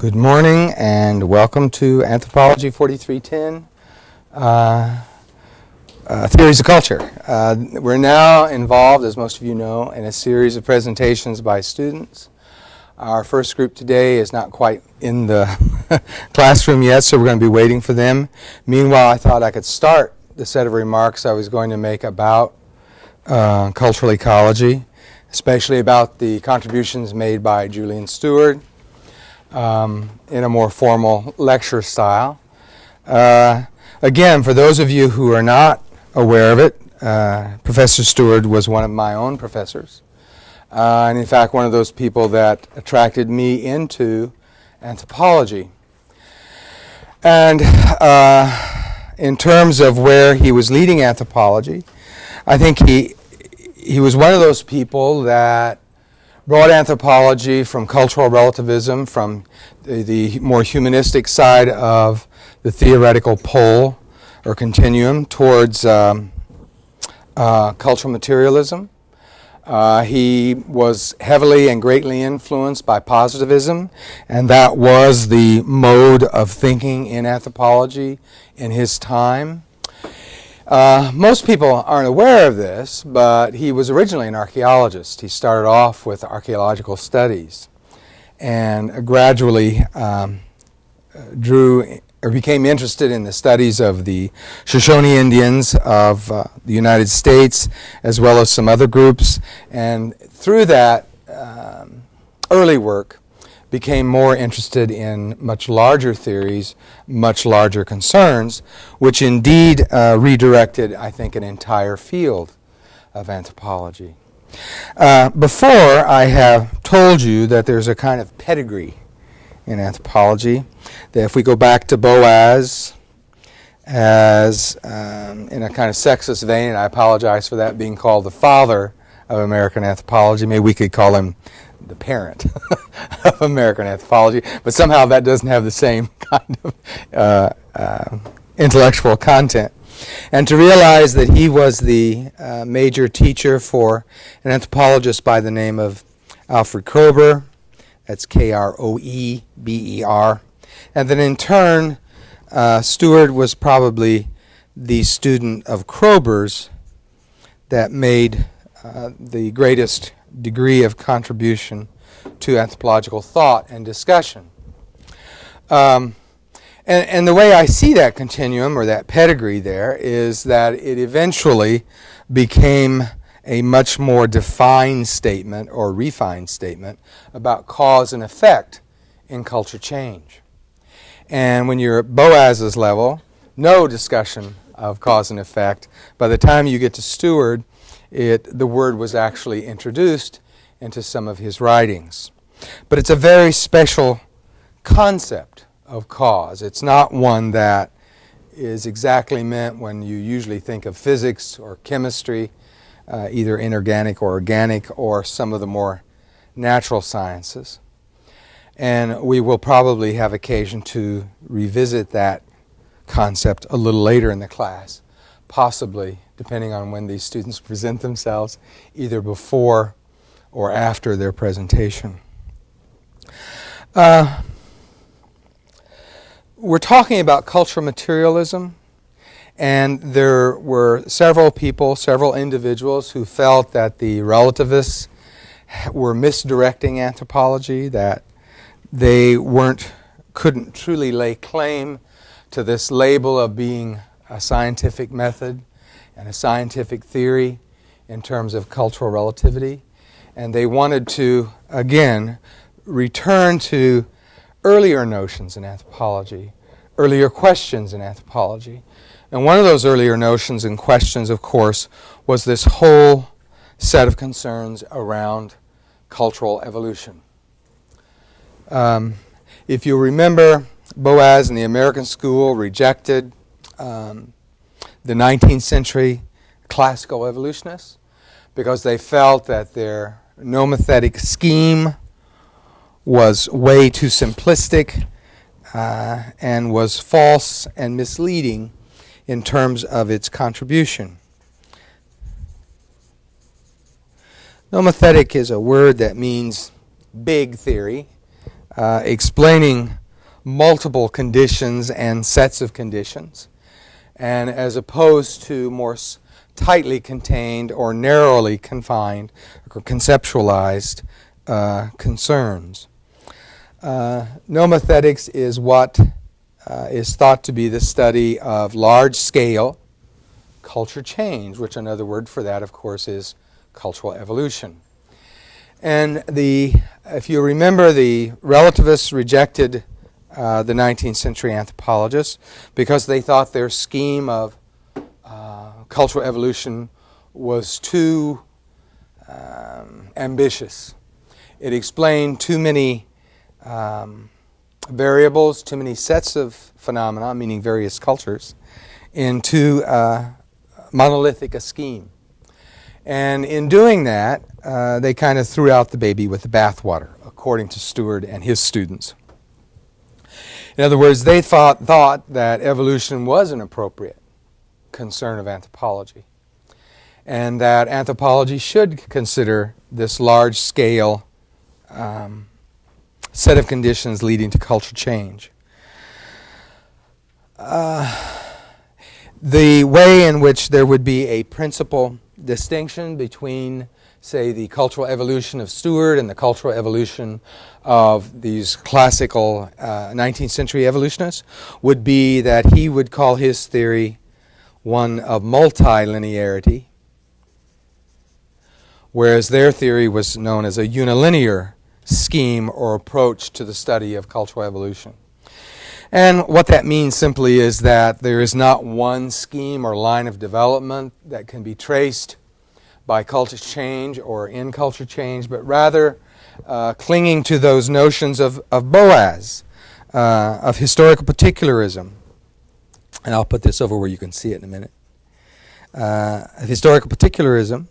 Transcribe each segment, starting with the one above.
Good morning and welcome to Anthropology 4310 uh, uh, Theories of Culture. Uh, we're now involved, as most of you know, in a series of presentations by students. Our first group today is not quite in the classroom yet, so we're going to be waiting for them. Meanwhile, I thought I could start the set of remarks I was going to make about uh, cultural ecology, especially about the contributions made by Julian Steward um, in a more formal lecture style. Uh, again, for those of you who are not aware of it, uh, Professor Steward was one of my own professors. Uh, and in fact, one of those people that attracted me into anthropology. And uh, in terms of where he was leading anthropology, I think he, he was one of those people that brought anthropology from cultural relativism, from the, the, more humanistic side of the theoretical pole or continuum towards um, uh, cultural materialism. Uh, he was heavily and greatly influenced by positivism, and that was the mode of thinking in anthropology in his time. Uh, most people aren't aware of this, but he was originally an archaeologist. He started off with archaeological studies and gradually um, drew or became interested in the studies of the Shoshone Indians of uh, the United States as well as some other groups. And through that um, early work, became more interested in much larger theories, much larger concerns, which indeed uh, redirected, I think, an entire field of anthropology. Uh, before, I have told you that there's a kind of pedigree in anthropology, that if we go back to Boas, as um, in a kind of sexist vein, and I apologize for that being called the father of American anthropology, maybe we could call him the parent of American anthropology, but somehow that doesn't have the same kind of uh, uh, intellectual content. And to realize that he was the uh, major teacher for an anthropologist by the name of Alfred Kroeber, that's K R O E B E R, and then in turn, uh, Steward was probably the student of Kroeber's that made uh, the greatest degree of contribution to anthropological thought and discussion. Um, and, and the way I see that continuum or that pedigree there is that it eventually became a much more defined statement or refined statement about cause and effect in culture change. And when you're at Boas's level, no discussion of cause and effect. By the time you get to Steward, it, the word was actually introduced into some of his writings. But it's a very special concept of cause. It's not one that is exactly meant when you usually think of physics or chemistry, uh, either inorganic or organic, or some of the more natural sciences. And we will probably have occasion to revisit that concept a little later in the class, possibly depending on when these students present themselves, either before or after their presentation. Uh, we're talking about cultural materialism, and there were several people, several individuals who felt that the relativists were misdirecting anthropology, that they weren't, couldn't truly lay claim to this label of being a scientific method and a scientific theory in terms of cultural relativity. And they wanted to, again, return to earlier notions in anthropology, earlier questions in anthropology. And one of those earlier notions and questions, of course, was this whole set of concerns around cultural evolution. Um, if you remember, Boas and the American school rejected um, the 19th century classical evolutionists because they felt that their nomothetic scheme was way too simplistic uh, and was false and misleading in terms of its contribution. Nomothetic is a word that means big theory, uh, explaining multiple conditions and sets of conditions, and as opposed to more tightly contained or narrowly confined or conceptualized uh, concerns. Uh, is what uh, is thought to be the study of large scale culture change, which another word for that, of course, is cultural evolution. And the, if you remember, the relativists rejected uh, the 19th century anthropologists because they thought their scheme of uh, cultural evolution was too um, ambitious. It explained too many um, variables, too many sets of phenomena, meaning various cultures, into uh, monolithic a scheme. And in doing that, uh, they kind of threw out the baby with the bathwater, according to Steward and his students. In other words, they thought, thought that evolution was an appropriate concern of anthropology, and that anthropology should consider this large scale um, set of conditions leading to cultural change. Uh, the way in which there would be a principal distinction between, say, the cultural evolution of Steward and the cultural evolution of these classical uh, 19th century evolutionists would be that he would call his theory one of multilinearity, whereas their theory was known as a unilinear scheme or approach to the study of cultural evolution. And what that means simply is that there is not one scheme or line of development that can be traced by culture change or in culture change, but rather uh, clinging to those notions of, of Boas, uh, of historical particularism. And I'll put this over where you can see it in a minute. Uh, historical particularism,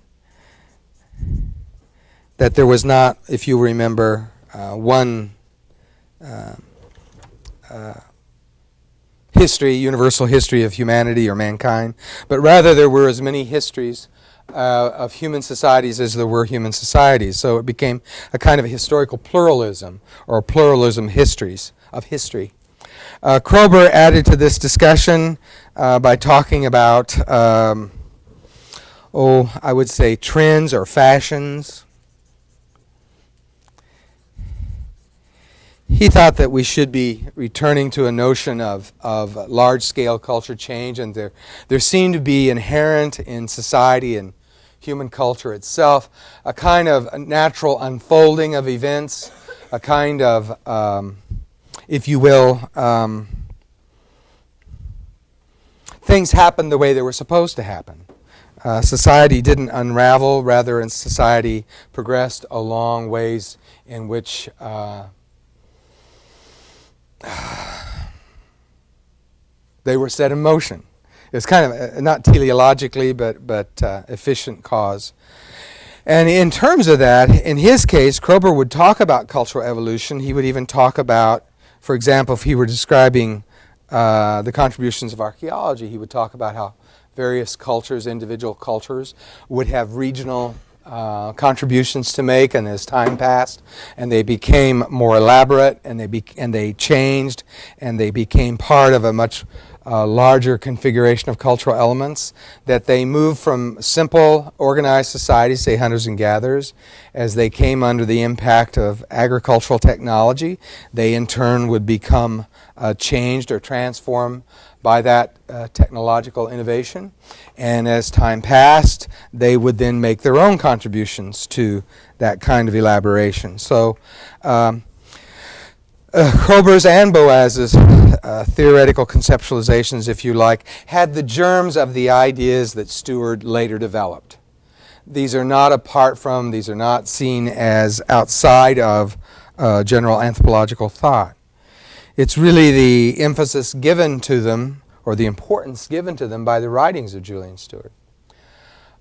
that there was not, if you remember, uh, one. Uh, uh, history, universal history of humanity or mankind, but rather there were as many histories uh, of human societies as there were human societies. So it became a kind of a historical pluralism or pluralism histories of history. Uh, Kroeber added to this discussion uh, by talking about, um, oh, I would say trends or fashions he thought that we should be returning to a notion of, of large scale culture change, and there, there seemed to be inherent in society and human culture itself a kind of natural unfolding of events, a kind of, um, if you will, um, things happened the way they were supposed to happen. Uh, society didn't unravel, rather, and society progressed along ways in which. Uh, they were set in motion. It was kind of uh, not teleologically, but but uh, efficient cause. And in terms of that, in his case, Kroeber would talk about cultural evolution. He would even talk about, for example, if he were describing uh, the contributions of archaeology, he would talk about how various cultures, individual cultures, would have regional uh, contributions to make, and as time passed, and they became more elaborate, and they be- and they changed, and they became part of a much uh, larger configuration of cultural elements. That they moved from simple organized societies, say hunters and gatherers, as they came under the impact of agricultural technology. They in turn would become uh, changed or transformed by that uh, technological innovation. And as time passed, they would then make their own contributions to that kind of elaboration. So, um, uh, and Boas's uh, theoretical conceptualizations, if you like, had the germs of the ideas that Steward later developed. These are not apart from, these are not seen as outside of uh, general anthropological thought. It's really the emphasis given to them, or the importance given to them by the writings of Julian Steward.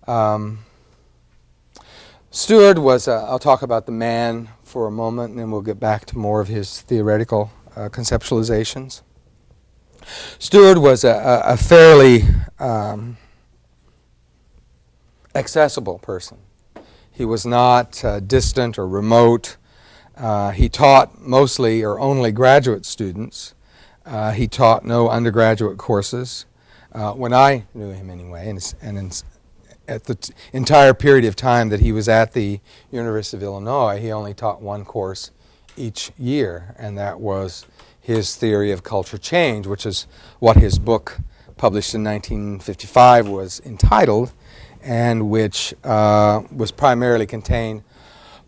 Um, Steward was, uh, I'll talk about the man for a moment, and then we'll get back to more of his theoretical uh, conceptualizations. Steward was a, a fairly um, accessible person. He was not uh, distant or remote Uh, he taught mostly or only graduate students. Uh, he taught no undergraduate courses. Uh, when I knew him anyway, and, and at the t- entire period of time that he was at the University of Illinois, he only taught one course each year, and that was his theory of culture change, which is what his book, published in 1955, was entitled, and which uh, was primarily contained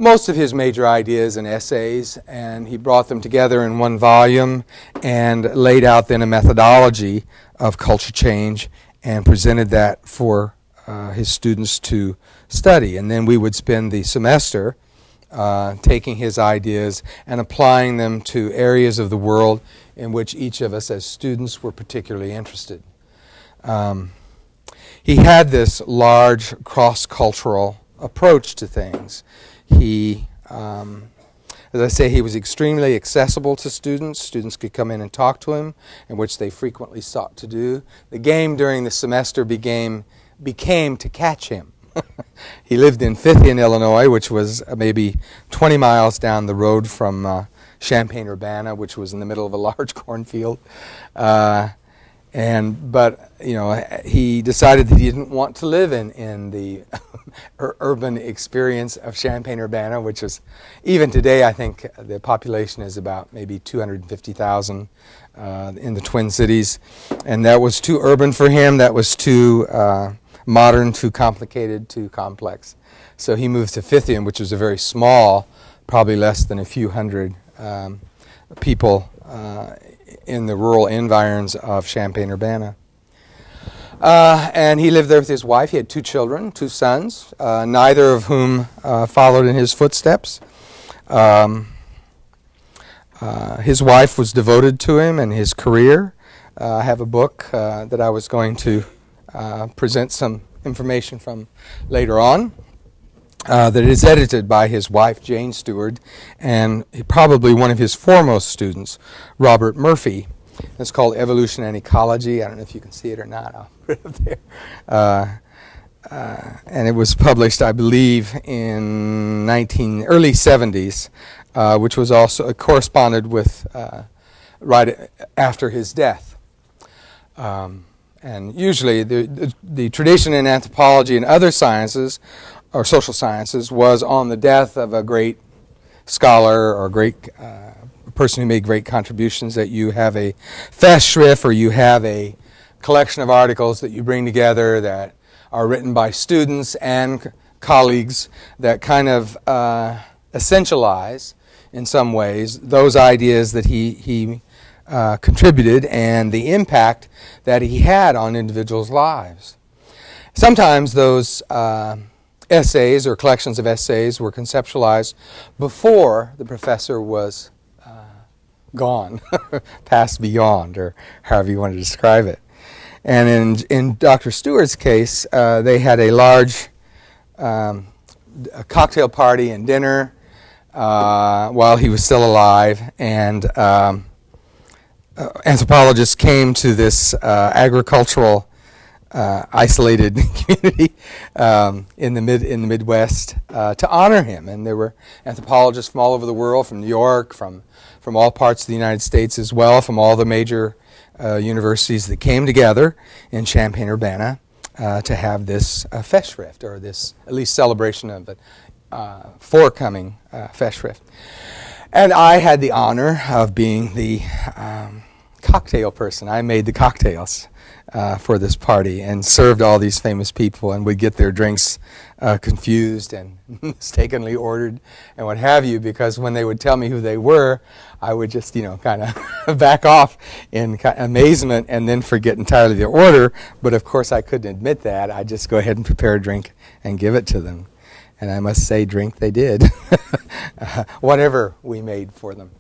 most of his major ideas and essays, and he brought them together in one volume and laid out then a methodology of culture change and presented that for uh, his students to study. And then we would spend the semester uh, taking his ideas and applying them to areas of the world in which each of us as students were particularly interested. Um, he had this large cross cultural approach to things. He, um, as I say, he was extremely accessible to students. Students could come in and talk to him, in which they frequently sought to do. The game during the semester became, became to catch him. he lived in Fithian, Illinois, which was maybe 20 miles down the road from uh, Champaign Urbana, which was in the middle of a large cornfield. Uh, and but you know he decided that he didn't want to live in in the urban experience of Champaign Urbana, which is even today I think the population is about maybe 250,000 uh, in the Twin Cities, and that was too urban for him. That was too uh, modern, too complicated, too complex. So he moved to Fithian, which was a very small, probably less than a few hundred um, people uh, in the rural environs of Champaign Urbana. Uh, and he lived there with his wife. He had two children, two sons, uh, neither of whom uh, followed in his footsteps. Um, uh, his wife was devoted to him and his career. Uh, I have a book that I was going to present some information from later on. that is edited by his wife, Jane Steward, and probably one of his foremost students, Robert Murphy. It's called Evolution and Ecology. I don't know if you can see it or not. I'll put it up there. Uh, uh, and it was published, I believe, in 19 early 70s, uh, which was also corresponded with uh, right after his death. Um, and usually, the, the, the tradition in anthropology and other sciences, or social sciences, was on the death of a great scholar or great uh, person who made great contributions that you have a Festschrift or you have a collection of articles that you bring together that are written by students and colleagues that kind of uh, essentialize in some ways those ideas that he, he uh, contributed and the impact that he had on individuals' lives. Sometimes those uh, essays or collections of essays were conceptualized before the professor was gone, passed beyond, or however you want to describe it. And in, in Dr. Steward's case, uh, they had a large um, a cocktail party and dinner uh, while he was still alive, and um, uh, anthropologists came to this uh, agricultural uh, isolated community um, in the mid in the Midwest uh, to honor him. And there were anthropologists from all over the world, from New York, from from all parts of the United States as well, from all the major uh, universities that came together in Champaign Urbana uh, to have this uh, Festschrift, or this at least celebration of the forthcoming uh, Festschrift. And I had the honor of being the um, cocktail person. I made the cocktails uh, for this party and served all these famous people and would get their drinks uh, confused and mistakenly ordered and what have you because when they would tell me who they were, I would just, you know, kind of back off in amazement and then forget entirely the order. But of course, I couldn't admit that. I'd just go ahead and prepare a drink and give it to them. And I must say, drink they did, whatever we made for them.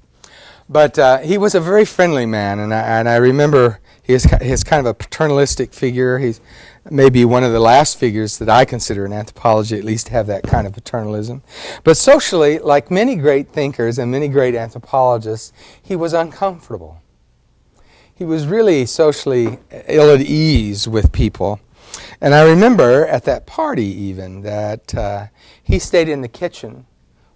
But uh, he was a very friendly man, and I, and I remember he is, he's kind of a paternalistic figure. He's maybe one of the last figures that I consider in anthropology at least to have that kind of paternalism. But socially, like many great thinkers and many great anthropologists, he was uncomfortable. He was really socially ill at ease with people. And I remember at that party even that uh, he stayed in the kitchen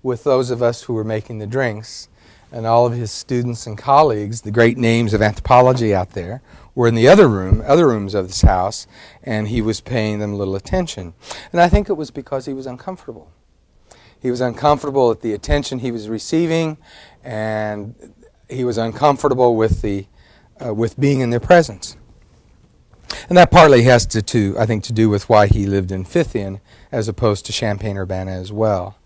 with those of us who were making the drinks. And all of his students and colleagues, the great names of anthropology out there, were in the other room, other rooms of this house, and he was paying them little attention. And I think it was because he was uncomfortable. He was uncomfortable at the attention he was receiving, and he was uncomfortable with the uh, with being in their presence. And that partly has to, to, I think, to do with why he lived in Fithian as opposed to Champaign Urbana as well.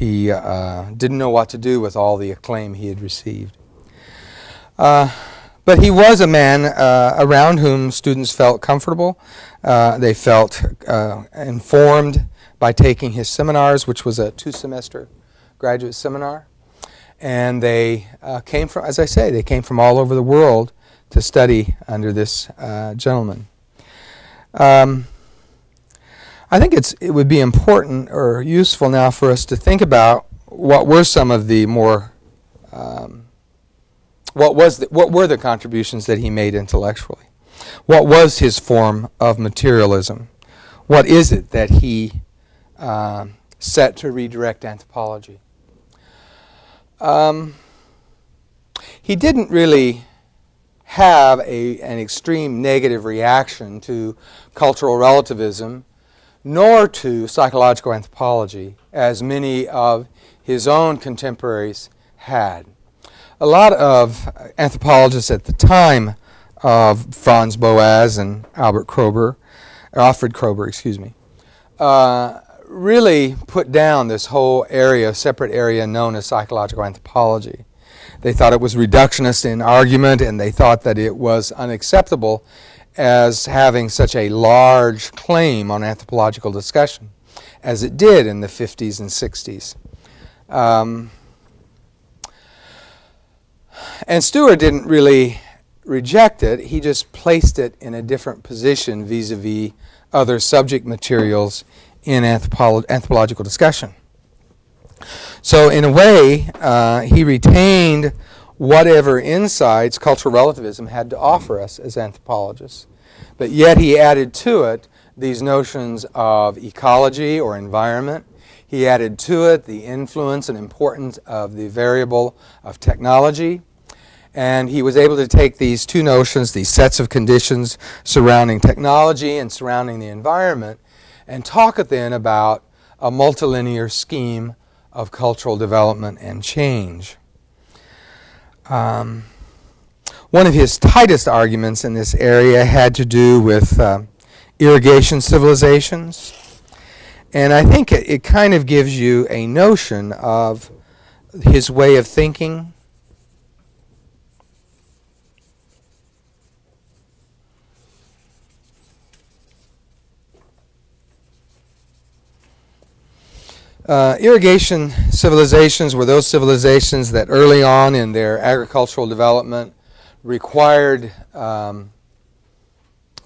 He uh, didn't know what to do with all the acclaim he had received. Uh, but he was a man uh, around whom students felt comfortable. Uh, they felt uh, informed by taking his seminars, which was a two semester graduate seminar. And they uh, came from, as I say, they came from all over the world to study under this gentleman. Um, I think it's, it would be important or useful now for us to think about what were some of the more um, what was the, what were the contributions that he made intellectually? What was his form of materialism? What is it that he uh, set to redirect anthropology? Um, he didn't really have a, an extreme negative reaction to cultural relativism, nor to psychological anthropology, as many of his own contemporaries had. A lot of anthropologists at the time of Franz Boas and Albert Kroeber, Alfred Kroeber, excuse me, uh, really put down this whole area, separate area known as psychological anthropology. They thought it was reductionist in argument, and they thought that it was unacceptable as having such a large claim on anthropological discussion, as it did in the 50s and 60s. Um, and Steward didn't really reject it, he just placed it in a different position vis a vis other subject materials in anthropolo- anthropological discussion. So, in a way, uh, he retained whatever insights cultural relativism had to offer us as anthropologists. But yet, he added to it these notions of ecology or environment. He added to it the influence and importance of the variable of technology. And he was able to take these two notions, these sets of conditions surrounding technology and surrounding the environment, and talk then about a multilinear scheme of cultural development and change. Um, one of his tightest arguments in this area had to do with uh, irrigation civilizations. And I think it, it kind of gives you a notion of his way of thinking Uh, irrigation civilizations were those civilizations that early on in their agricultural development required um,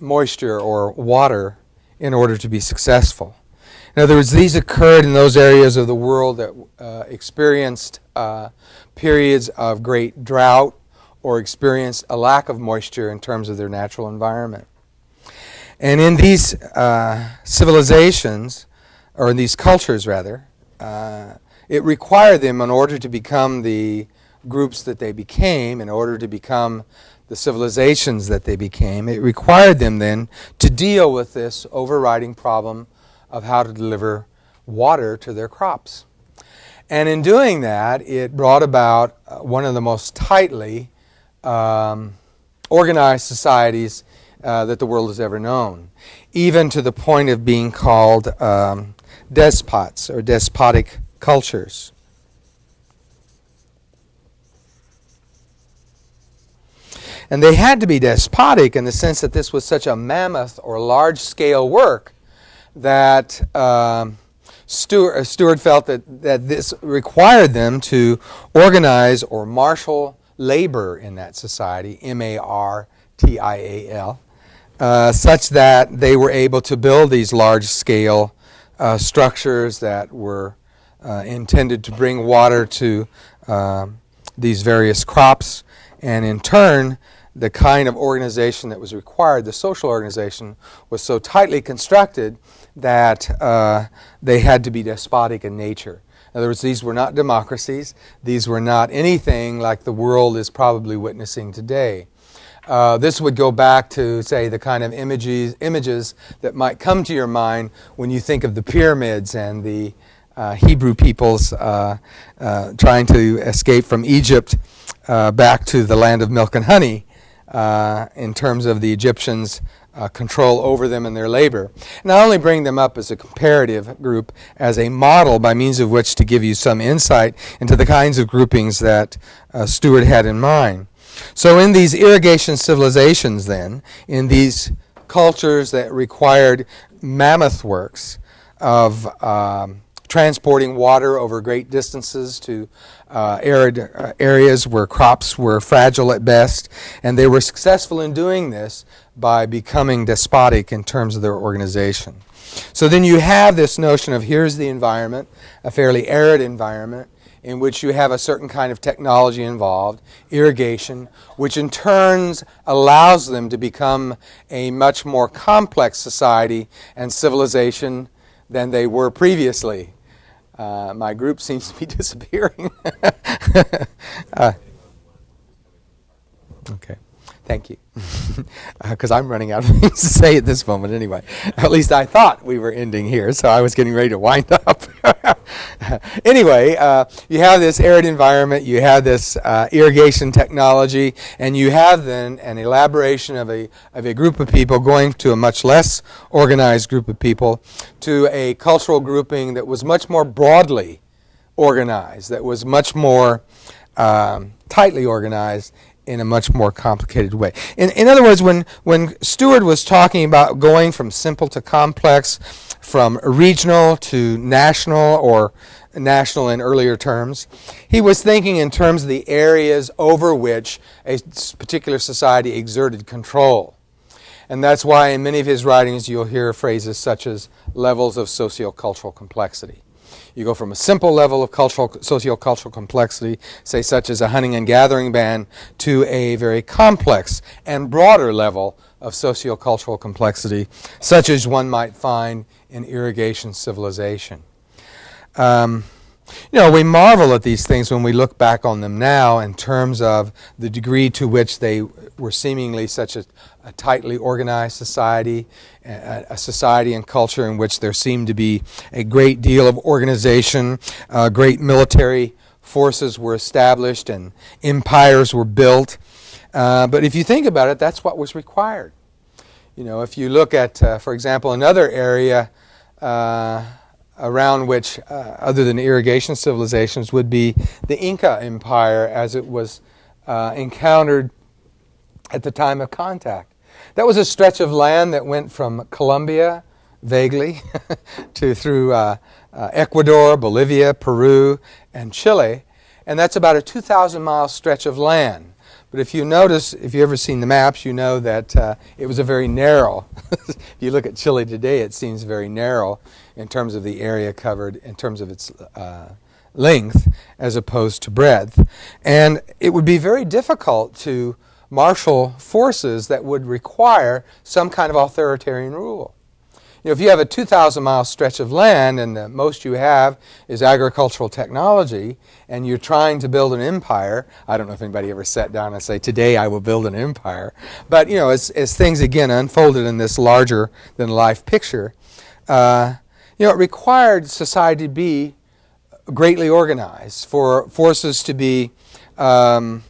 moisture or water in order to be successful. In other words, these occurred in those areas of the world that uh, experienced uh, periods of great drought or experienced a lack of moisture in terms of their natural environment. And in these uh, civilizations, or in these cultures rather, uh, it required them, in order to become the groups that they became, in order to become the civilizations that they became, it required them then to deal with this overriding problem of how to deliver water to their crops. And in doing that, it brought about uh, one of the most tightly um, organized societies uh, that the world has ever known, even to the point of being called um, despots or despotic cultures. And they had to be despotic in the sense that this was such a mammoth or large scale work that um, uh, felt that, that this required them to organize or marshal labor in that society, M A R T I A L, uh, such that they were able to build these large scale uh, structures that were uh, intended to bring water to um, these various crops, and in turn, the kind of organization that was required, the social organization, was so tightly constructed that uh, they had to be despotic in nature. In other words, these were not democracies. These were not anything like the world is probably witnessing today. Uh, this would go back to, say, the kind of images, images that might come to your mind when you think of the pyramids and the uh, Hebrew peoples uh, uh trying to escape from Egypt uh, back to the land of milk and honey uh, in terms of the Egyptians' control over them and their labor. I only bring them up as a comparative group, as a model by means of which to give you some insight into the kinds of groupings that Steward had in mind. So, in these irrigation civilizations, then, in these cultures that required mammoth works of um, transporting water over great distances to uh, arid uh, areas where crops were fragile at best, and they were successful in doing this by becoming despotic in terms of their organization. So then you have this notion of here's the environment, a fairly arid environment, in which you have a certain kind of technology involved, irrigation, which in turns allows them to become a much more complex society and civilization than they were previously. Uh, my group seems to be disappearing. uh, okay. Thank you. Because uh, I'm running out of things to say at this moment anyway. At least I thought we were ending here, so I was getting ready to wind up. anyway, uh, you have this arid environment, you have this uh, irrigation technology, and you have then an elaboration of a, of a group of people going to a much less organized group of people to a cultural grouping that was much more broadly organized, that was much more um, tightly organized in a much more complicated way. In, in other words, when, when Steward was talking about going from simple to complex, from regional to national or national in earlier terms, he was thinking in terms of the areas over which a particular society exerted control. And that's why in many of his writings you'll hear phrases such as levels of sociocultural complexity. You go from a simple level of cultural, sociocultural complexity, say such as a hunting and gathering band, to a very complex and broader level of sociocultural complexity, such as one might find in irrigation civilization. Um, you know, we marvel at these things when we look back on them now in terms of the degree to which they were seemingly such a, a tightly organized society, a, a, society and culture in which there seemed to be a great deal of organization, uh, great military forces were established, and empires were built. Uh, but if you think about it, that's what was required. You know, if you look at, uh, for example, another area uh, around which, uh, other than irrigation civilizations, would be the Inca Empire as it was uh, encountered at the time of contact. That was a stretch of land that went from Colombia, vaguely, to through uh, uh, Ecuador, Bolivia, Peru, and Chile. And that's about a 2,000 mile stretch of land. But if you notice, if you've ever seen the maps, you know that uh, it was a very narrow. if you look at Chile today, it seems very narrow in terms of the area covered, in terms of its uh, length, as opposed to breadth. And it would be very difficult to marshal forces that would require some kind of authoritarian rule. You know, if you have a 2,000 mile stretch of land and the most you have is agricultural technology and you're trying to build an empire, I don't know if anybody ever sat down and say, today I will build an empire. But, you know, as, as things again unfolded in this larger than life picture, uh, you know, it required society to be greatly organized, for forces to be um,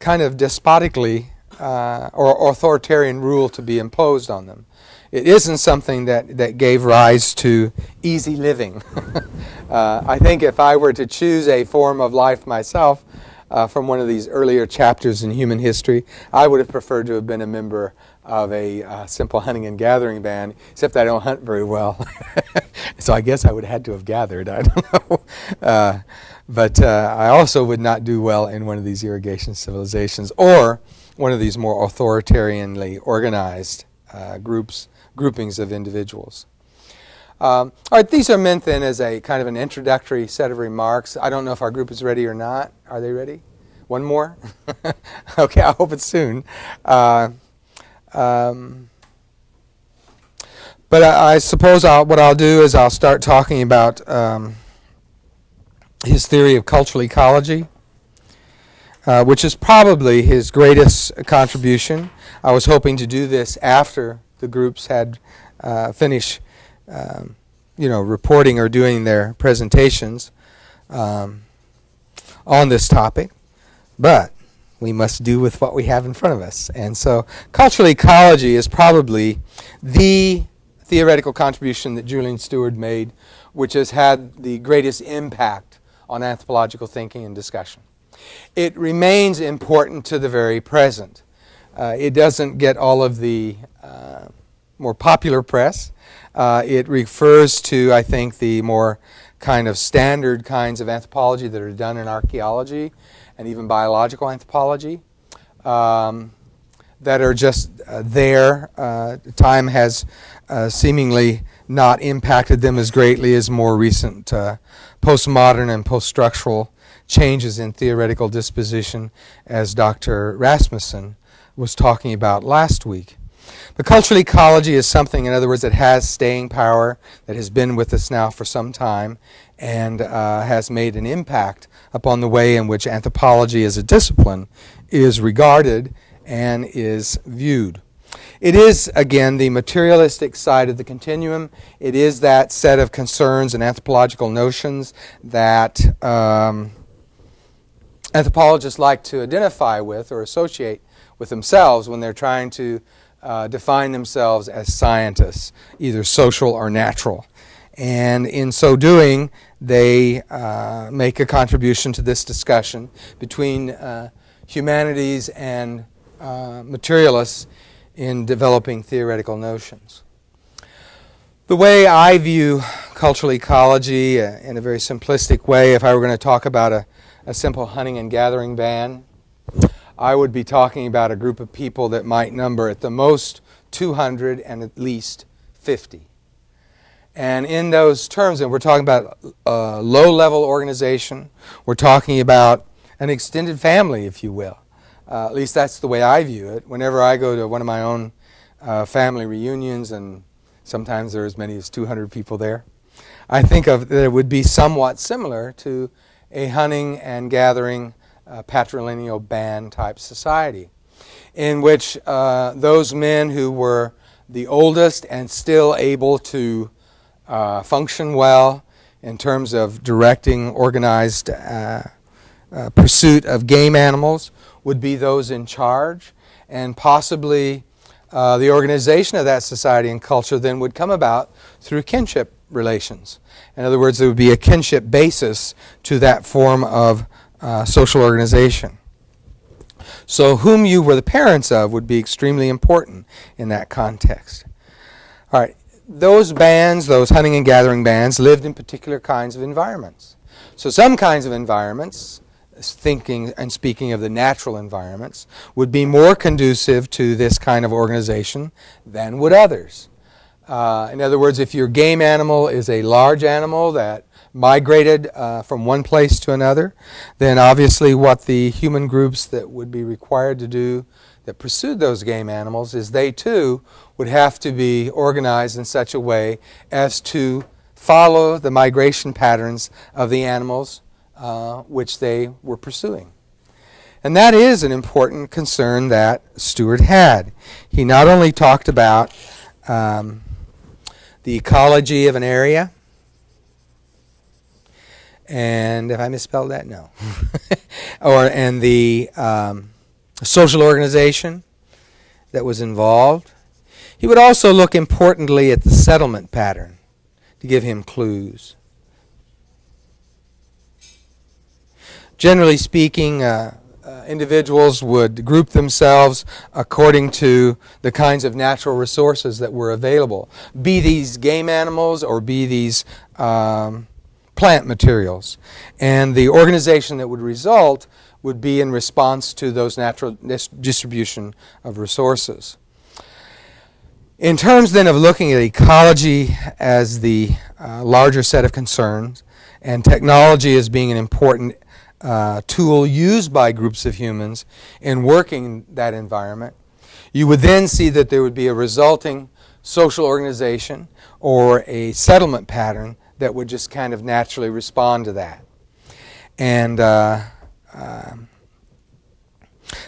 kind of despotically uh, or authoritarian rule to be imposed on them. It isn't something that, that gave rise to easy living. uh, I think if I were to choose a form of life myself uh, from one of these earlier chapters in human history, I would have preferred to have been a member of a uh, simple hunting and gathering band, except I don't hunt very well. so I guess I would have had to have gathered. I don't know. Uh, but uh, I also would not do well in one of these irrigation civilizations or one of these more authoritarianly organized uh, groups, groupings of individuals. Um, all right, these are meant then as a kind of an introductory set of remarks. I don't know if our group is ready or not. Are they ready? One more? okay, I hope it's soon. Uh, um, But I, I suppose I'll, what I'll do is I'll start talking about um, his theory of cultural ecology, uh, which is probably his greatest contribution. I was hoping to do this after the groups had uh, finished, um, you know, reporting or doing their presentations um, on this topic, but we must do with what we have in front of us. And so, cultural ecology is probably the theoretical contribution that Julian Steward made, which has had the greatest impact on anthropological thinking and discussion. It remains important to the very present. Uh, it doesn't get all of the uh, more popular press. Uh, it refers to, I think, the more kind of standard kinds of anthropology that are done in archaeology and even biological anthropology um, that are just uh, there. Uh, time has uh, seemingly not impacted them as greatly as more recent postmodern and post-structural changes in theoretical disposition, as Dr. Rasmussen was talking about last week. But cultural ecology is something, in other words, that has staying power, that has been with us now for some time, and uh, has made an impact upon the way in which anthropology as a discipline is regarded and is viewed. It is, again, the materialistic side of the continuum. It is that set of concerns and anthropological notions that um, anthropologists like to identify with or associate with themselves when they're trying to uh, define themselves as scientists, either social or natural. And in so doing, they uh, make a contribution to this discussion between uh, humanities and uh, materialists in developing theoretical notions. The way I view cultural ecology uh, in a very simplistic way, if I were going to talk about a, a simple hunting and gathering band, I would be talking about a group of people that might number at the most 200 and at least 50. And in those terms, and we're talking about a low level organization, we're talking about an extended family, if you will. Uh, at least that's the way I view it. Whenever I go to one of my own uh, family reunions, and sometimes there are as many as 200 people there, I think of that it would be somewhat similar to a hunting and gathering uh, patrilineal band type society, in which uh, those men who were the oldest and still able to uh, function well in terms of directing organized uh, uh, pursuit of game animals would be those in charge, and possibly uh, the organization of that society and culture then would come about through kinship relations. In other words, there would be a kinship basis to that form of uh, social organization. So, whom you were the parents of would be extremely important in that context. All right, those bands, those hunting and gathering bands, lived in particular kinds of environments. So, some kinds of environments, thinking and speaking of the natural environments, would be more conducive to this kind of organization than would others. Uh, in other words, if your game animal is a large animal that migrated uh, from one place to another, then obviously what the human groups that would be required to do that pursued those game animals is they too would have to be organized in such a way as to follow the migration patterns of the animals uh, which they were pursuing. And that is an important concern that Steward had. He not only talked about um, the ecology of an area, and if I misspelled that, no, or and the um, social organization that was involved. He would also look importantly at the settlement pattern to give him clues. Generally speaking, uh, uh, individuals would group themselves according to the kinds of natural resources that were available, be these game animals or be these um, plant materials. And the organization that would result would be in response to those natural dis- distribution of resources. In terms then of looking at ecology as the uh, larger set of concerns and technology as being an important uh, tool used by groups of humans in working that environment, you would then see that there would be a resulting social organization or a settlement pattern that would just kind of naturally respond to that. And uh, uh,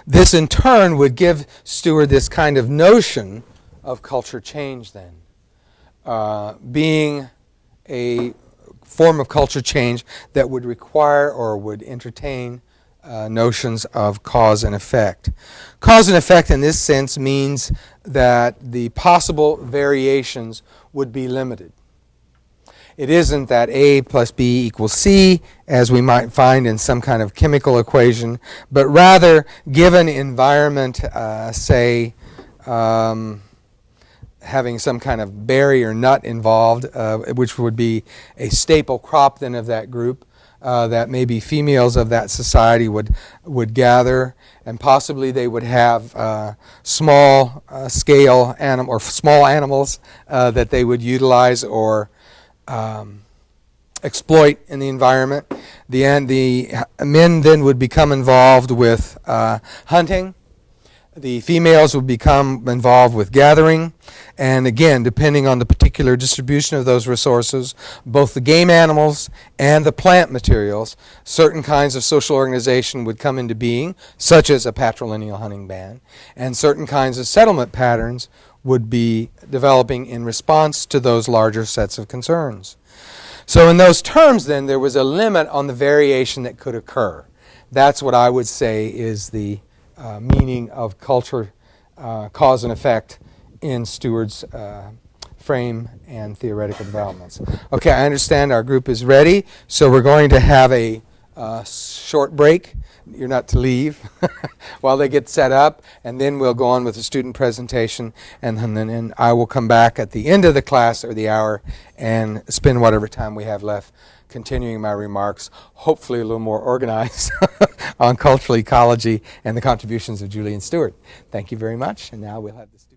this in turn would give Steward this kind of notion of culture change then. Uh, being a form of culture change that would require or would entertain uh, notions of cause and effect. Cause and effect in this sense means that the possible variations would be limited. It isn't that A plus B equals C, as we might find in some kind of chemical equation, but rather, given environment, uh, say, um, having some kind of berry or nut involved, uh, which would be a staple crop then of that group, uh, that maybe females of that society would would gather, and possibly they would have uh, small uh, scale animal or small animals uh, that they would utilize or um, exploit in the environment. The, and the men then would become involved with uh, hunting. The females would become involved with gathering. And again, depending on the particular distribution of those resources, both the game animals and the plant materials, certain kinds of social organization would come into being, such as a patrilineal hunting band, and certain kinds of settlement patterns would be developing in response to those larger sets of concerns. So, in those terms, then, there was a limit on the variation that could occur. That's what I would say is the uh, meaning of culture, uh, cause and effect in Steward's uh, frame and theoretical developments. Okay, I understand our group is ready, so we're going to have a uh, short break you're not to leave while they get set up, and then we'll go on with the student presentation, and then and I will come back at the end of the class or the hour and spend whatever time we have left continuing my remarks, hopefully a little more organized on cultural ecology and the contributions of Julian Steward. Thank you very much, and now we'll have the we're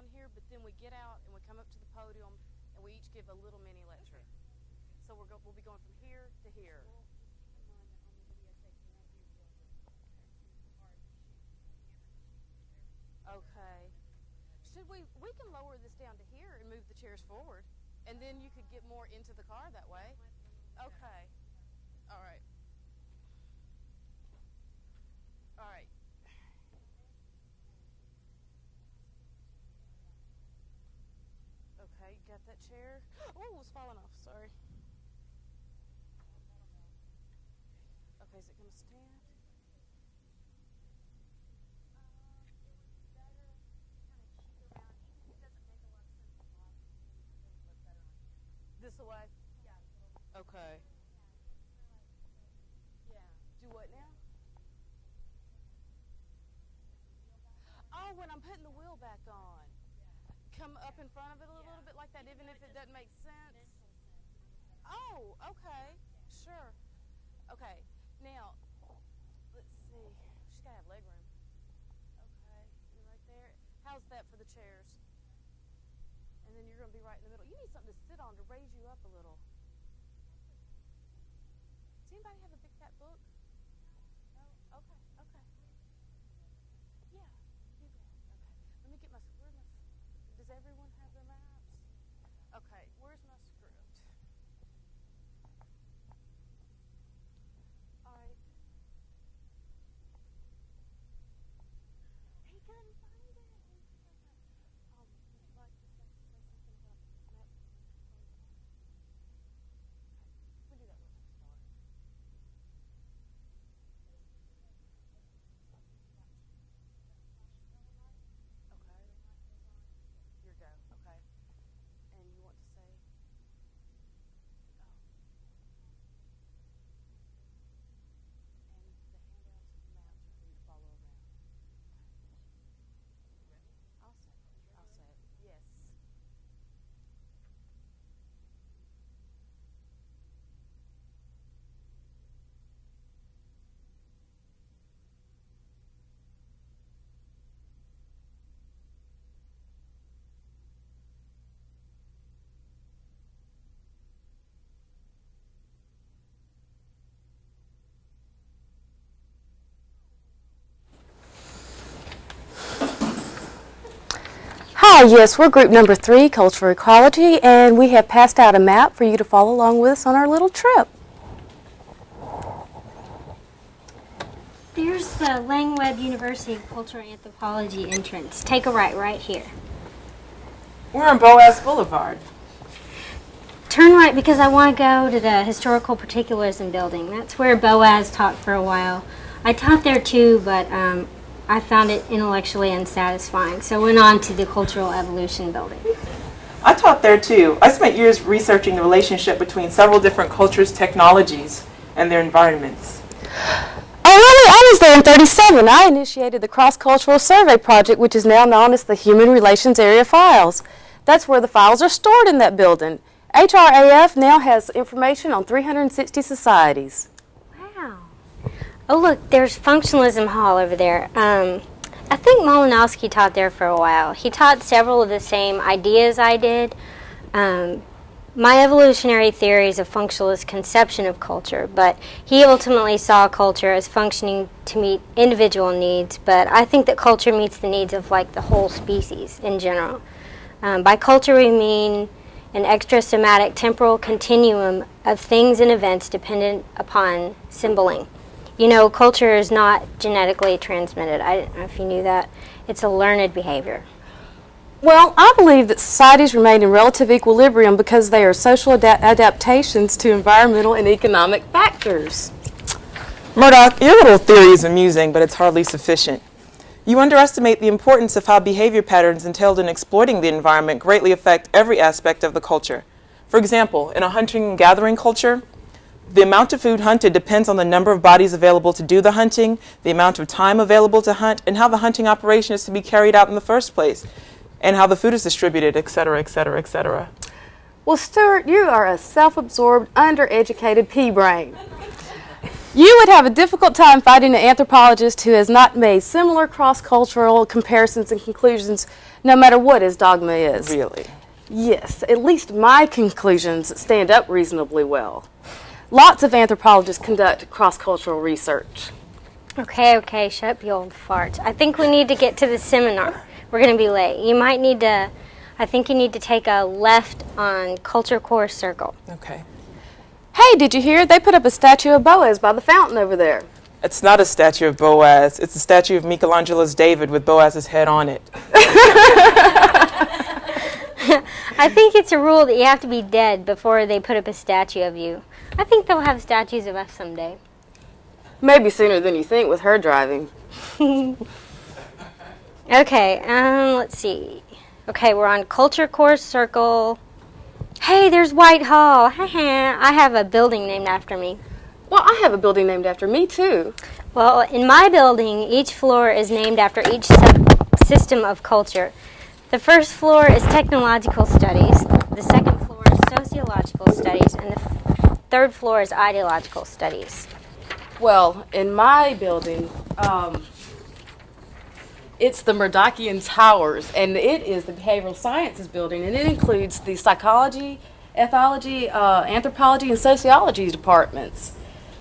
on here, but then we get out and we come up to the podium and we each give a little mini lecture. So we're go- we'll be going from here to here. Okay. Should we, we can lower this down to here and move the chairs forward. And then you could get more into the car that way. Okay. All right. All right. Okay, got that chair. Oh, it's falling off. Sorry. Okay, is it going to stand? This away? Yeah. Okay. Yeah. Do what now? Oh, when I'm putting the wheel back on. Come up in front of it a little bit like that, even if it doesn't make sense. Oh, okay. Sure. Okay. Now, let's see. She's got to have leg room. Okay. You right there. How's that for the chairs? And then you're going to be right in the middle. You need something to sit on to raise you up a little. Does anybody have a big fat book? No? Okay, okay. Yeah, that. Okay. Let me get my, where my, does everyone have their maps? Okay, where's my script? All right. He couldn't find it. Um, would you like to say, say something about that? We do that when we start. Okay. Your go. Okay. And you want to say? Oh. And the handouts and maps are for you to follow around. I'll say it. I'll say it. Yes. Hi, yes, we're group number three, Cultural Ecology, and we have passed out a map for you to follow along with us on our little trip. There's the Lang Webb University Cultural Anthropology entrance. Take a right right here. We're on Boas Boulevard. Turn right because I want to go to the Historical Particularism building. That's where Boas taught for a while. I taught there too, but um, I found it intellectually unsatisfying, so I went on to the Cultural Evolution building. I taught there too. I spent years researching the relationship between several different cultures' technologies and their environments. Oh, really? I was there in 37. I initiated the Cross Cultural Survey Project, which is now known as the Human Relations Area Files. That's where the files are stored in that building. HRAF now has information on 360 societies. Oh, look, there's Functionalism Hall over there. Um, I think Malinowski taught there for a while. He taught several of the same ideas I did. Um, my evolutionary theory is a functionalist conception of culture, but he ultimately saw culture as functioning to meet individual needs. But I think that culture meets the needs of like the whole species in general. Um, by culture, we mean an extrasomatic temporal continuum of things and events dependent upon symboling. You know, culture is not genetically transmitted. I don't know if you knew that. It's a learned behavior. Well, I believe that societies remain in relative equilibrium because they are social ada- adaptations to environmental and economic factors. Murdock, your little theory is amusing, but it's hardly sufficient. You underestimate the importance of how behavior patterns entailed in exploiting the environment greatly affect every aspect of the culture. For example, in a hunting and gathering culture, the amount of food hunted depends on the number of bodies available to do the hunting, the amount of time available to hunt, and how the hunting operation is to be carried out in the first place, and how the food is distributed, etc., etc., etc. Well, Steward, you are a self absorbed, undereducated pea brain. You would have a difficult time finding an anthropologist who has not made similar cross cultural comparisons and conclusions, no matter what his dogma is. Really? Yes, at least my conclusions stand up reasonably well. Lots of anthropologists conduct cross cultural research. Okay, okay, shut up, you old fart. I think we need to get to the seminar. We're going to be late. You might need to, I think you need to take a left on Culture Core Circle. Okay. Hey, did you hear? They put up a statue of Boas by the fountain over there. It's not a statue of Boas. It's a statue of Michelangelo's David with Boas's head on it. I think it's a rule that you have to be dead before they put up a statue of you. I think they'll have statues of us someday. Maybe sooner than you think with her driving. Okay, um, let's see. Okay, we're on Culture Course Circle. Hey, there's Whitehall. I have a building named after me. Well, I have a building named after me, too. Well, in my building, each floor is named after each sub- system of culture. The first floor is technological studies, the second floor is sociological studies, and the third floor is ideological studies. Well, in my building, um, it's the Murdochian Towers, and it is the behavioral sciences building, and it includes the psychology, ethology, uh, anthropology, and sociology departments.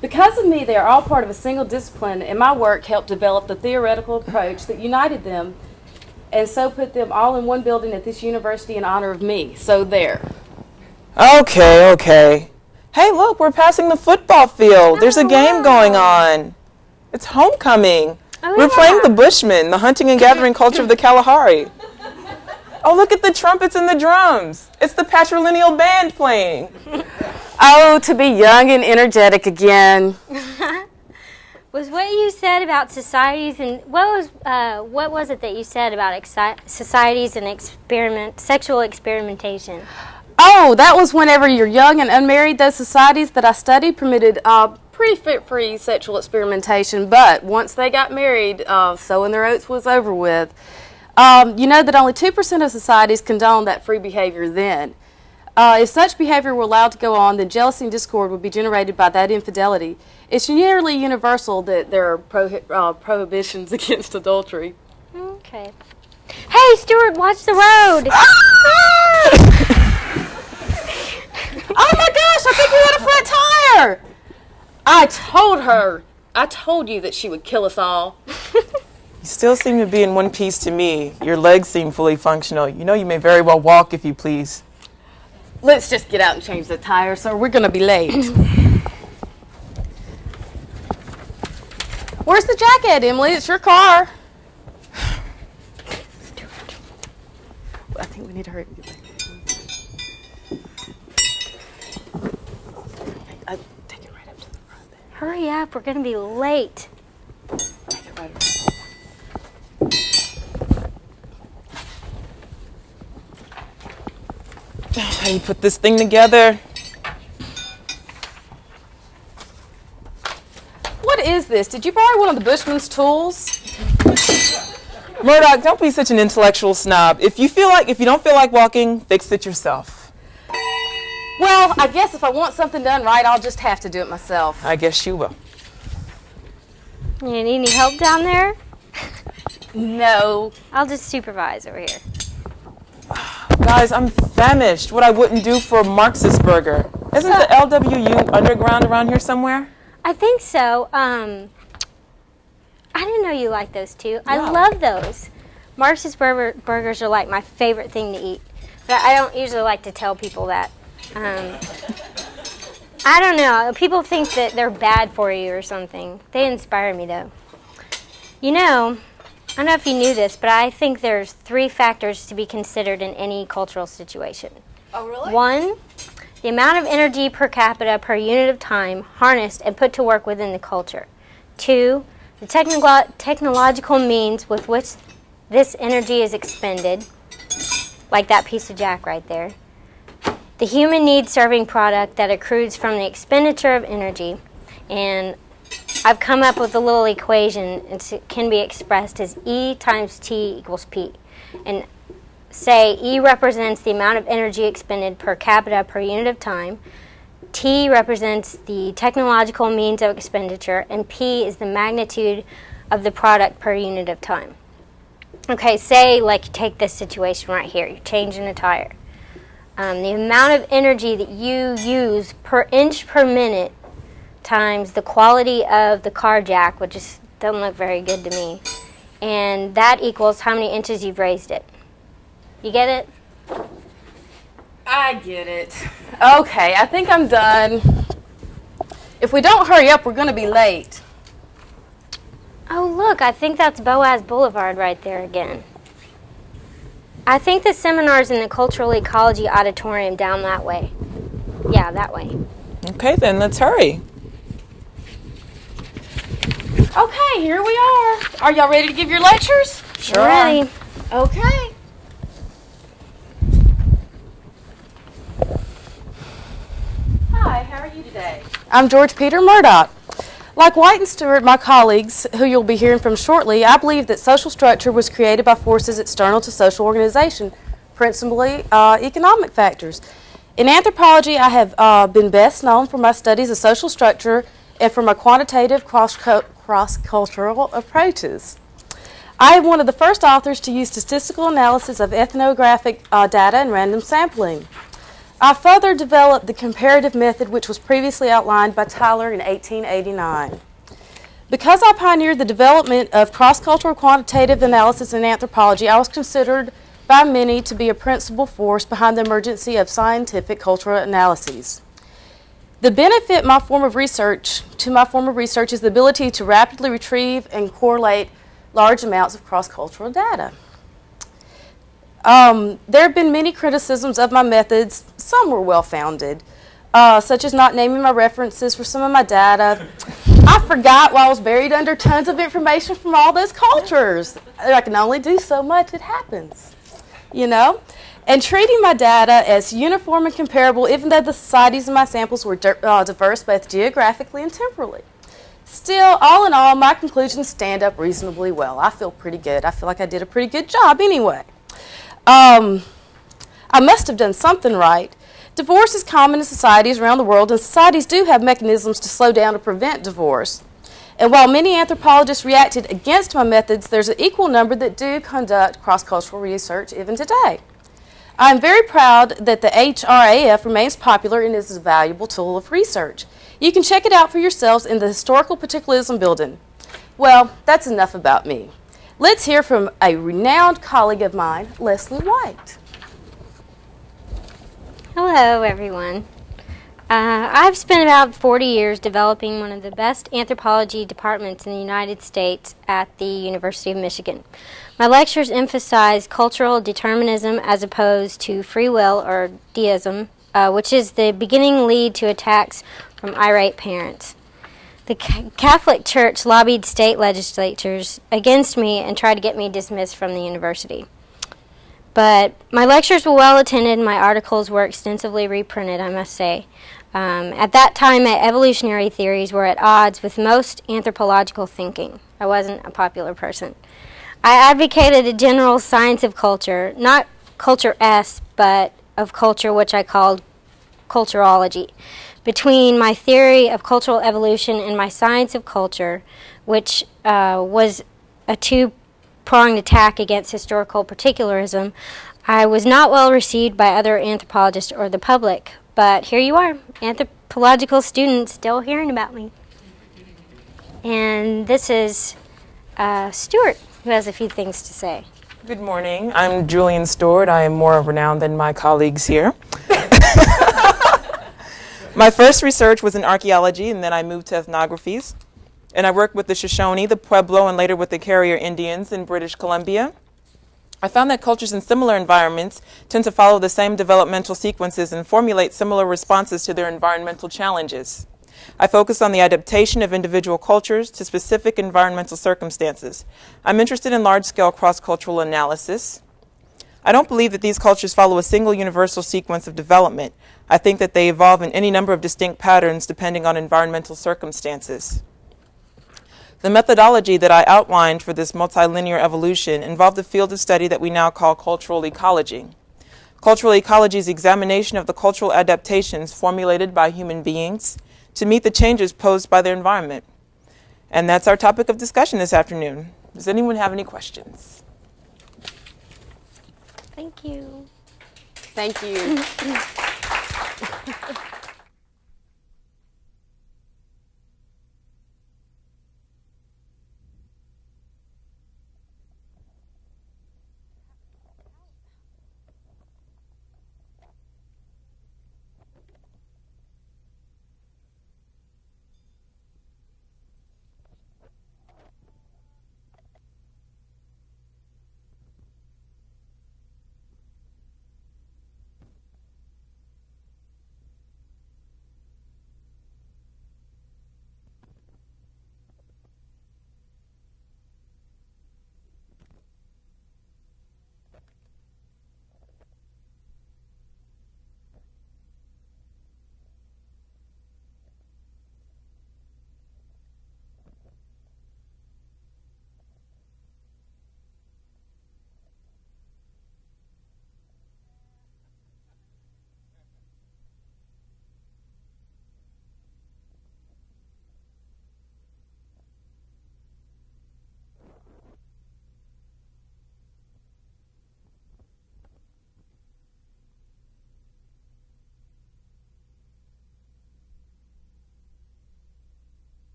Because of me, they are all part of a single discipline, and my work helped develop the theoretical approach that united them, and so put them all in one building at this university in honor of me. So there. Okay, okay. Hey, look, we're passing the football field. There's a game going on. It's homecoming. Oh, we're playing the Bushmen, the hunting and gathering culture of the Kalahari. Oh, look at the trumpets and the drums. It's the patrilineal band playing. Oh, to be young and energetic again. Was what you said about societies and what was uh, what was it that you said about exci- societies and experiment sexual experimentation? Oh, that was whenever you're young and unmarried. Those societies that I studied permitted uh, pretty free sexual experimentation, but once they got married, uh, sowing their oats was over with. Um, you know that only 2% of societies condone that free behavior then. Uh, if such behavior were allowed to go on, then jealousy and discord would be generated by that infidelity. It's nearly universal that there are prohi- uh, prohibitions against adultery. Okay. Hey, Steward, watch the road. Oh my gosh, I think we had a flat tire! I told her, I told you that she would kill us all. You still seem to be in one piece to me. Your legs seem fully functional. You know you may very well walk if you please. Let's just get out and change the tire, so we're gonna be late. Where's the jacket, Emily? It's your car. I think we need to hurry. I take it right up to the front. Then. Hurry up, we're gonna be late. Take it right up. How do you put this thing together? What is this? Did you borrow one of the Bushman's tools? Murdock, don't be such an intellectual snob. If you feel like if you don't feel like walking, fix it yourself. Well, I guess if I want something done right, I'll just have to do it myself. I guess you will. You need any help down there? No. I'll just supervise over here. Guys, I'm famished. What I wouldn't do for a Marxist burger. Isn't the LWU underground around here somewhere? I think so. Um, I didn't know you liked those too. I love those. Marxist burger, burgers are like my favorite thing to eat, but I don't usually like to tell people that. Um, I don't know. People think that they're bad for you or something. They inspire me though. You know, I don't know if you knew this, but I think there's three factors to be considered in any cultural situation. Oh, really? One, the amount of energy per capita per unit of time harnessed and put to work within the culture. Two, the technolo- technological means with which this energy is expended, like that piece of jack right there. The human needs serving product that accrues from the expenditure of energy. And I've come up with a little equation. It can be expressed as E times T equals P. And say E represents the amount of energy expended per capita per unit of time, T represents the technological means of expenditure, and P is the magnitude of the product per unit of time. Okay, say like you take this situation right here, you're changing a tire. Um, the amount of energy that you use per inch per minute times the quality of the car jack, which is, doesn't look very good to me, and that equals how many inches you've raised it. You get it? I get it. Okay, I think I'm done. If we don't hurry up, we're going to be late. Oh, look, I think that's Boas Boulevard right there again. I think the seminar's in the Cultural Ecology Auditorium down that way. Yeah, that way. Okay, then let's hurry. Okay, here we are. Are y'all ready to give your lectures? Sure. Ready? Okay. Hi, how are you today? I'm George Peter Murdock. Like White and Steward, my colleagues, who you'll be hearing from shortly, I believe that social structure was created by forces external to social organization, principally uh, economic factors. In anthropology, I have uh, been best known for my studies of social structure and for my quantitative cross-cultural approaches. I am one of the first authors to use statistical analysis of ethnographic uh, data and random sampling. I further developed the comparative method which was previously outlined by Tylor in 1889. Because I pioneered the development of cross-cultural quantitative analysis in anthropology, I was considered by many to be a principal force behind the emergency of scientific cultural analyses. The benefit my form of research to my form of research is the ability to rapidly retrieve and correlate large amounts of cross-cultural data. Um, there have been many criticisms of my methods. Some were well founded, uh, such as not naming my references for some of my data. I forgot while I was buried under tons of information from all those cultures. I can only do so much, it happens. You know? And treating my data as uniform and comparable, even though the societies in my samples were uh, diverse both geographically and temporally. Still, all in all, my conclusions stand up reasonably well. I feel pretty good. I feel like I did a pretty good job anyway. Um, I must have done something right. Divorce is common in societies around the world, and societies do have mechanisms to slow down or prevent divorce. And while many anthropologists reacted against my methods, there's an equal number that do conduct cross cultural research even today. I'm very proud that the HRAF remains popular and is a valuable tool of research. You can check it out for yourselves in the Historical Particularism Building. Well, that's enough about me. Let's hear from a renowned colleague of mine, Leslie White. Hello, everyone. Uh, I've spent about 40 years developing one of the best anthropology departments in the United States at the University of Michigan. My lectures emphasize cultural determinism as opposed to free will or deism, uh, which is the beginning lead to attacks from irate parents. The Catholic Church lobbied state legislatures against me and tried to get me dismissed from the university. But my lectures were well attended, my articles were extensively reprinted, I must say. Um, at that time, my evolutionary theories were at odds with most anthropological thinking. I wasn't a popular person. I advocated a general science of culture, not culture S, but of culture, which I called culturology between my theory of cultural evolution and my science of culture, which uh, was a two pronged attack against historical particularism, I was not well received by other anthropologists or the public. But here you are, anthropological students still hearing about me. And this is uh, Steward, who has a few things to say. Good morning. I'm Julian Steward. I am more renowned than my colleagues here. My first research was in archaeology, and then I moved to ethnographies. And I worked with the Shoshone, the Pueblo, and later with the Carrier Indians in British Columbia. I found that cultures in similar environments tend to follow the same developmental sequences and formulate similar responses to their environmental challenges. I focus on the adaptation of individual cultures to specific environmental circumstances. I'm interested in large scale cross cultural analysis. I don't believe that these cultures follow a single universal sequence of development. I think that they evolve in any number of distinct patterns depending on environmental circumstances. The methodology that I outlined for this multilinear evolution involved a field of study that we now call cultural ecology. Cultural ecology is examination of the cultural adaptations formulated by human beings to meet the changes posed by their environment. And that's our topic of discussion this afternoon. Does anyone have any questions? Thank you. Thank you.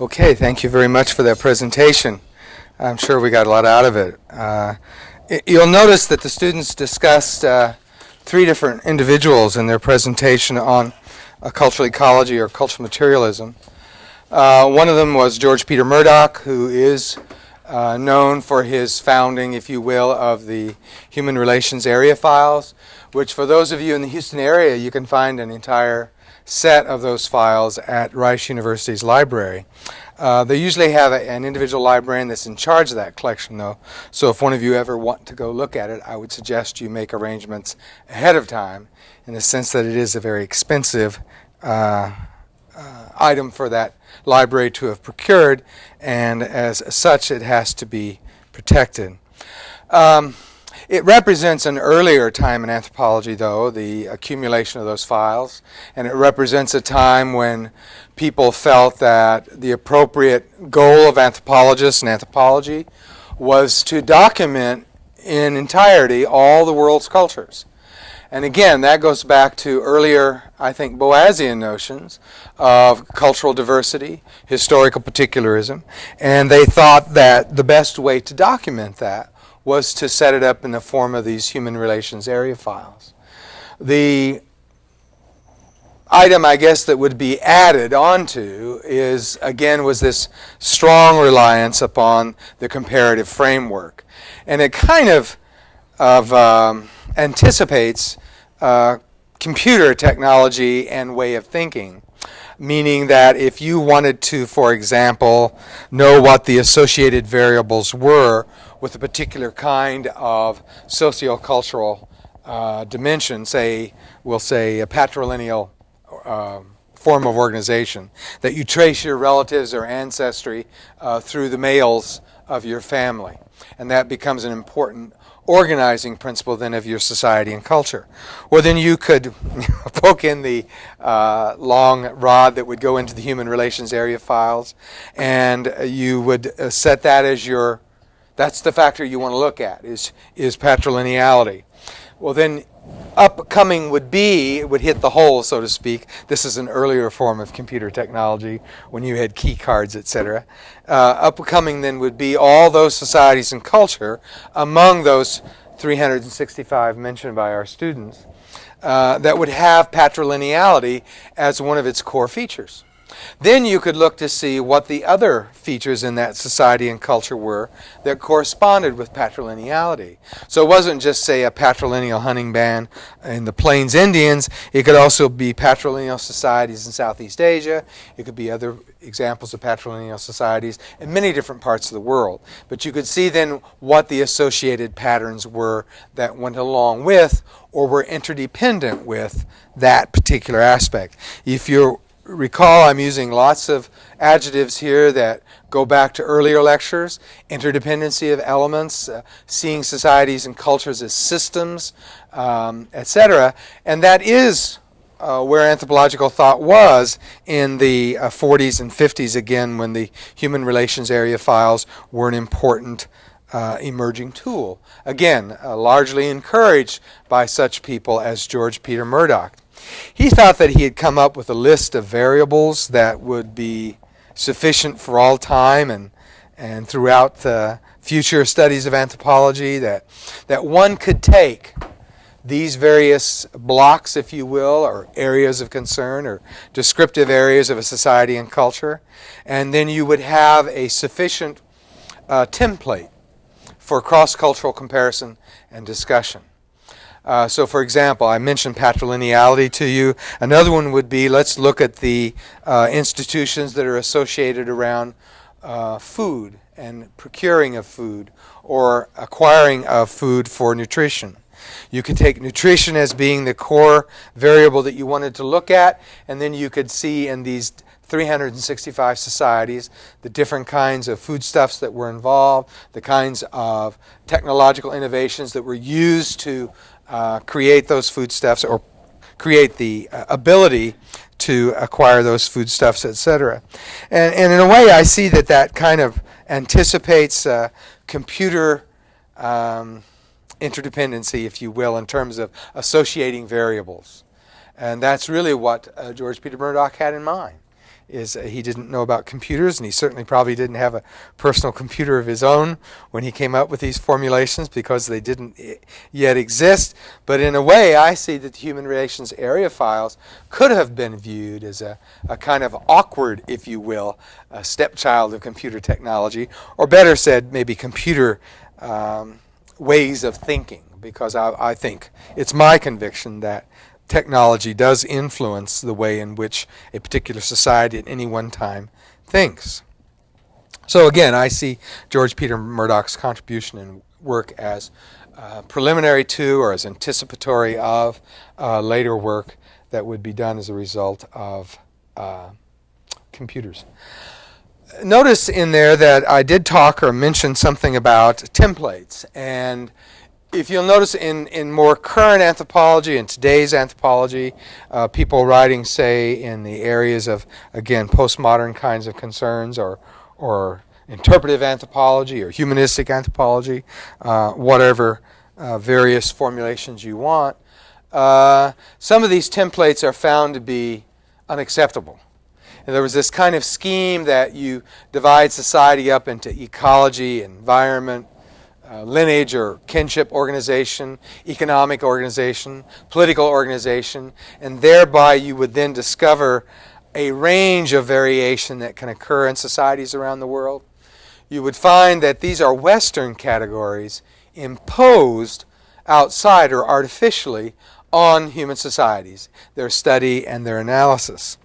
Okay, thank you very much for that presentation. I'm sure we got a lot out of it. Uh, you'll notice that the students discussed uh, three different individuals in their presentation on cultural ecology or cultural materialism. Uh, one of them was George Peter Murdock, who is uh, known for his founding, if you will, of the Human Relations Area Files, which for those of you in the Houston area, you can find an entire set of those files at Rice University's library. Uh, they usually have a, an individual librarian that's in charge of that collection, though. So if one of you ever want to go look at it, I would suggest you make arrangements ahead of time, in the sense that it is a very expensive uh, uh, item for that library to have procured, and as such, it has to be protected. Um, it represents an earlier time in anthropology, though, the accumulation of those files, and it represents a time when people felt that the appropriate goal of anthropologists and anthropology was to document in entirety all the world's cultures. And again, that goes back to earlier, I think, Boasian notions of cultural diversity, historical particularism, and they thought that the best way to document that was to set it up in the form of these human relations area files. The item, I guess, that would be added onto is, again, was this strong reliance upon the comparative framework. And it kind of, of um, anticipates uh, computer technology and way of thinking meaning that if you wanted to, for example, know what the associated variables were with a particular kind of sociocultural uh, dimension, say, we'll say a patrilineal uh, form of organization, that you trace your relatives or ancestry uh, through the males of your family. And that becomes an important organizing principle then of your society and culture. Or then you could poke in the uh, long rod that would go into the human relations area files, and you would uh, set that as your. That's the factor you want to look at is is patrilineality. Well, then upcoming would be would hit the hole, so to speak. This is an earlier form of computer technology when you had key cards, etc. Uh, upcoming then would be all those societies and culture among those 365 mentioned by our students uh, that would have patrilineality as one of its core features. Then you could look to see what the other features in that society and culture were that corresponded with patrilineality. So it wasn't just, say, a patrilineal hunting ban in the Plains Indians, it could also be patrilineal societies in Southeast Asia, it could be other examples of patrilineal societies in many different parts of the world. But you could see then what the associated patterns were that went along with or were interdependent with that particular aspect. If you're recall I'm using lots of adjectives here that go back to earlier lectures interdependency of elements, uh, seeing societies and cultures as systems, um, etc. And that is uh, where anthropological thought was in the uh, 40s and 50s, again, when the human relations area files were an important uh, emerging tool. Again, uh, largely encouraged by such people as George Peter Murdock. He thought that he had come up with a list of variables that would be sufficient for all time and, and throughout the future studies of anthropology, that, that one could take these various blocks, if you will, or areas of concern or descriptive areas of a society and culture, and then you would have a sufficient uh, template for cross cultural comparison and discussion. Uh, so, for example, I mentioned patrilineality to you. Another one would be let's look at the uh, institutions that are associated around uh, food and procuring of food or acquiring of food for nutrition. You could take nutrition as being the core variable that you wanted to look at, and then you could see in these 365 societies, the different kinds of foodstuffs that were involved, the kinds of technological innovations that were used to uh, create those foodstuffs or create the uh, ability to acquire those foodstuffs, etc. And, and in a way, I see that that kind of anticipates uh, computer um, interdependency, if you will, in terms of associating variables. And that's really what uh, George Peter Murdock had in mind is uh, he didn't know about computers, and he certainly probably didn't have a personal computer of his own when he came up with these formulations because they didn't yet exist. But in a way, I see that the human relations area files could have been viewed as a, a kind of awkward, if you will, stepchild of computer technology, or better said, maybe computer um, ways of thinking, because I, I think it's my conviction that technology does influence the way in which a particular society at any one time thinks. So again, I see George Peter Murdock's contribution and work as uh, preliminary to or as anticipatory of uh, later work that would be done as a result of uh, computers. Notice in there that I did talk or mention something about templates and if you'll notice in, in more current anthropology, in today's anthropology, uh, people writing, say, in the areas of, again, postmodern kinds of concerns or, or interpretive anthropology or humanistic anthropology, uh, whatever uh, various formulations you want, uh, some of these templates are found to be unacceptable. And there was this kind of scheme that you divide society up into ecology, environment, uh, lineage or kinship organization, economic organization, political organization, and thereby you would then discover a range of variation that can occur in societies around the world. You would find that these are Western categories imposed outside or artificially on human societies, their study and their analysis.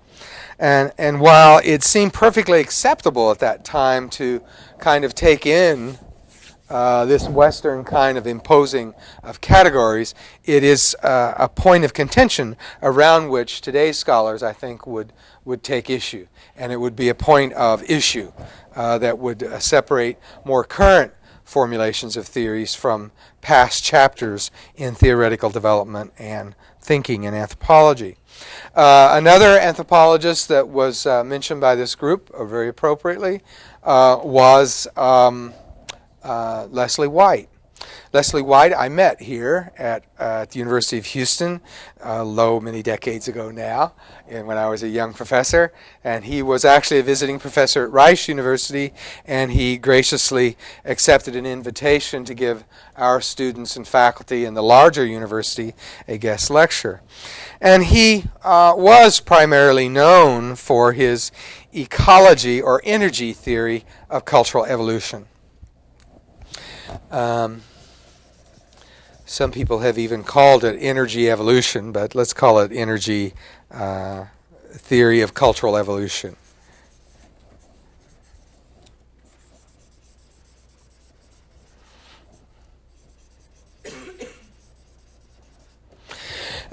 And, and while it seemed perfectly acceptable at that time to kind of take in uh, this Western kind of imposing of categories, it is uh, a point of contention around which today's scholars, I think, would, would take issue. And it would be a point of issue uh, that would uh, separate more current formulations of theories from past chapters in theoretical development and thinking in anthropology. Uh, another anthropologist that was mentioned by this group, very appropriately, was um, uh, Leslie White. Leslie White, I met here at, uh, at the University of Houston, uh, low many decades ago now, and when I was a young professor. And he was actually a visiting professor at Rice University, and he graciously accepted an invitation to give our students and faculty in the larger university a guest lecture. And he uh, was primarily known for his ecology or energy theory of cultural evolution. Um, some people have even called it energy evolution, but let's call it energy uh, theory of cultural evolution.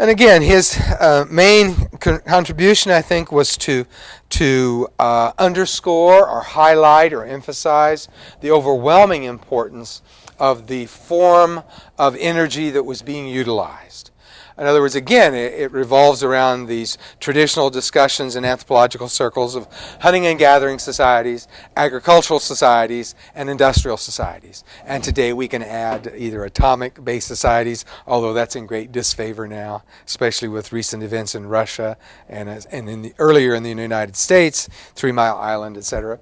And again, his uh, main con- contribution, I think, was to to uh, underscore or highlight or emphasize the overwhelming importance of the form of energy that was being utilized. In other words, again, it, it, revolves around these traditional discussions in anthropological circles of hunting and gathering societies, agricultural societies, and industrial societies. And today we can add either atomic based societies, although that's in great disfavor now, especially with recent events in Russia and, and in the, earlier in the United States, Three Mile Island, etc.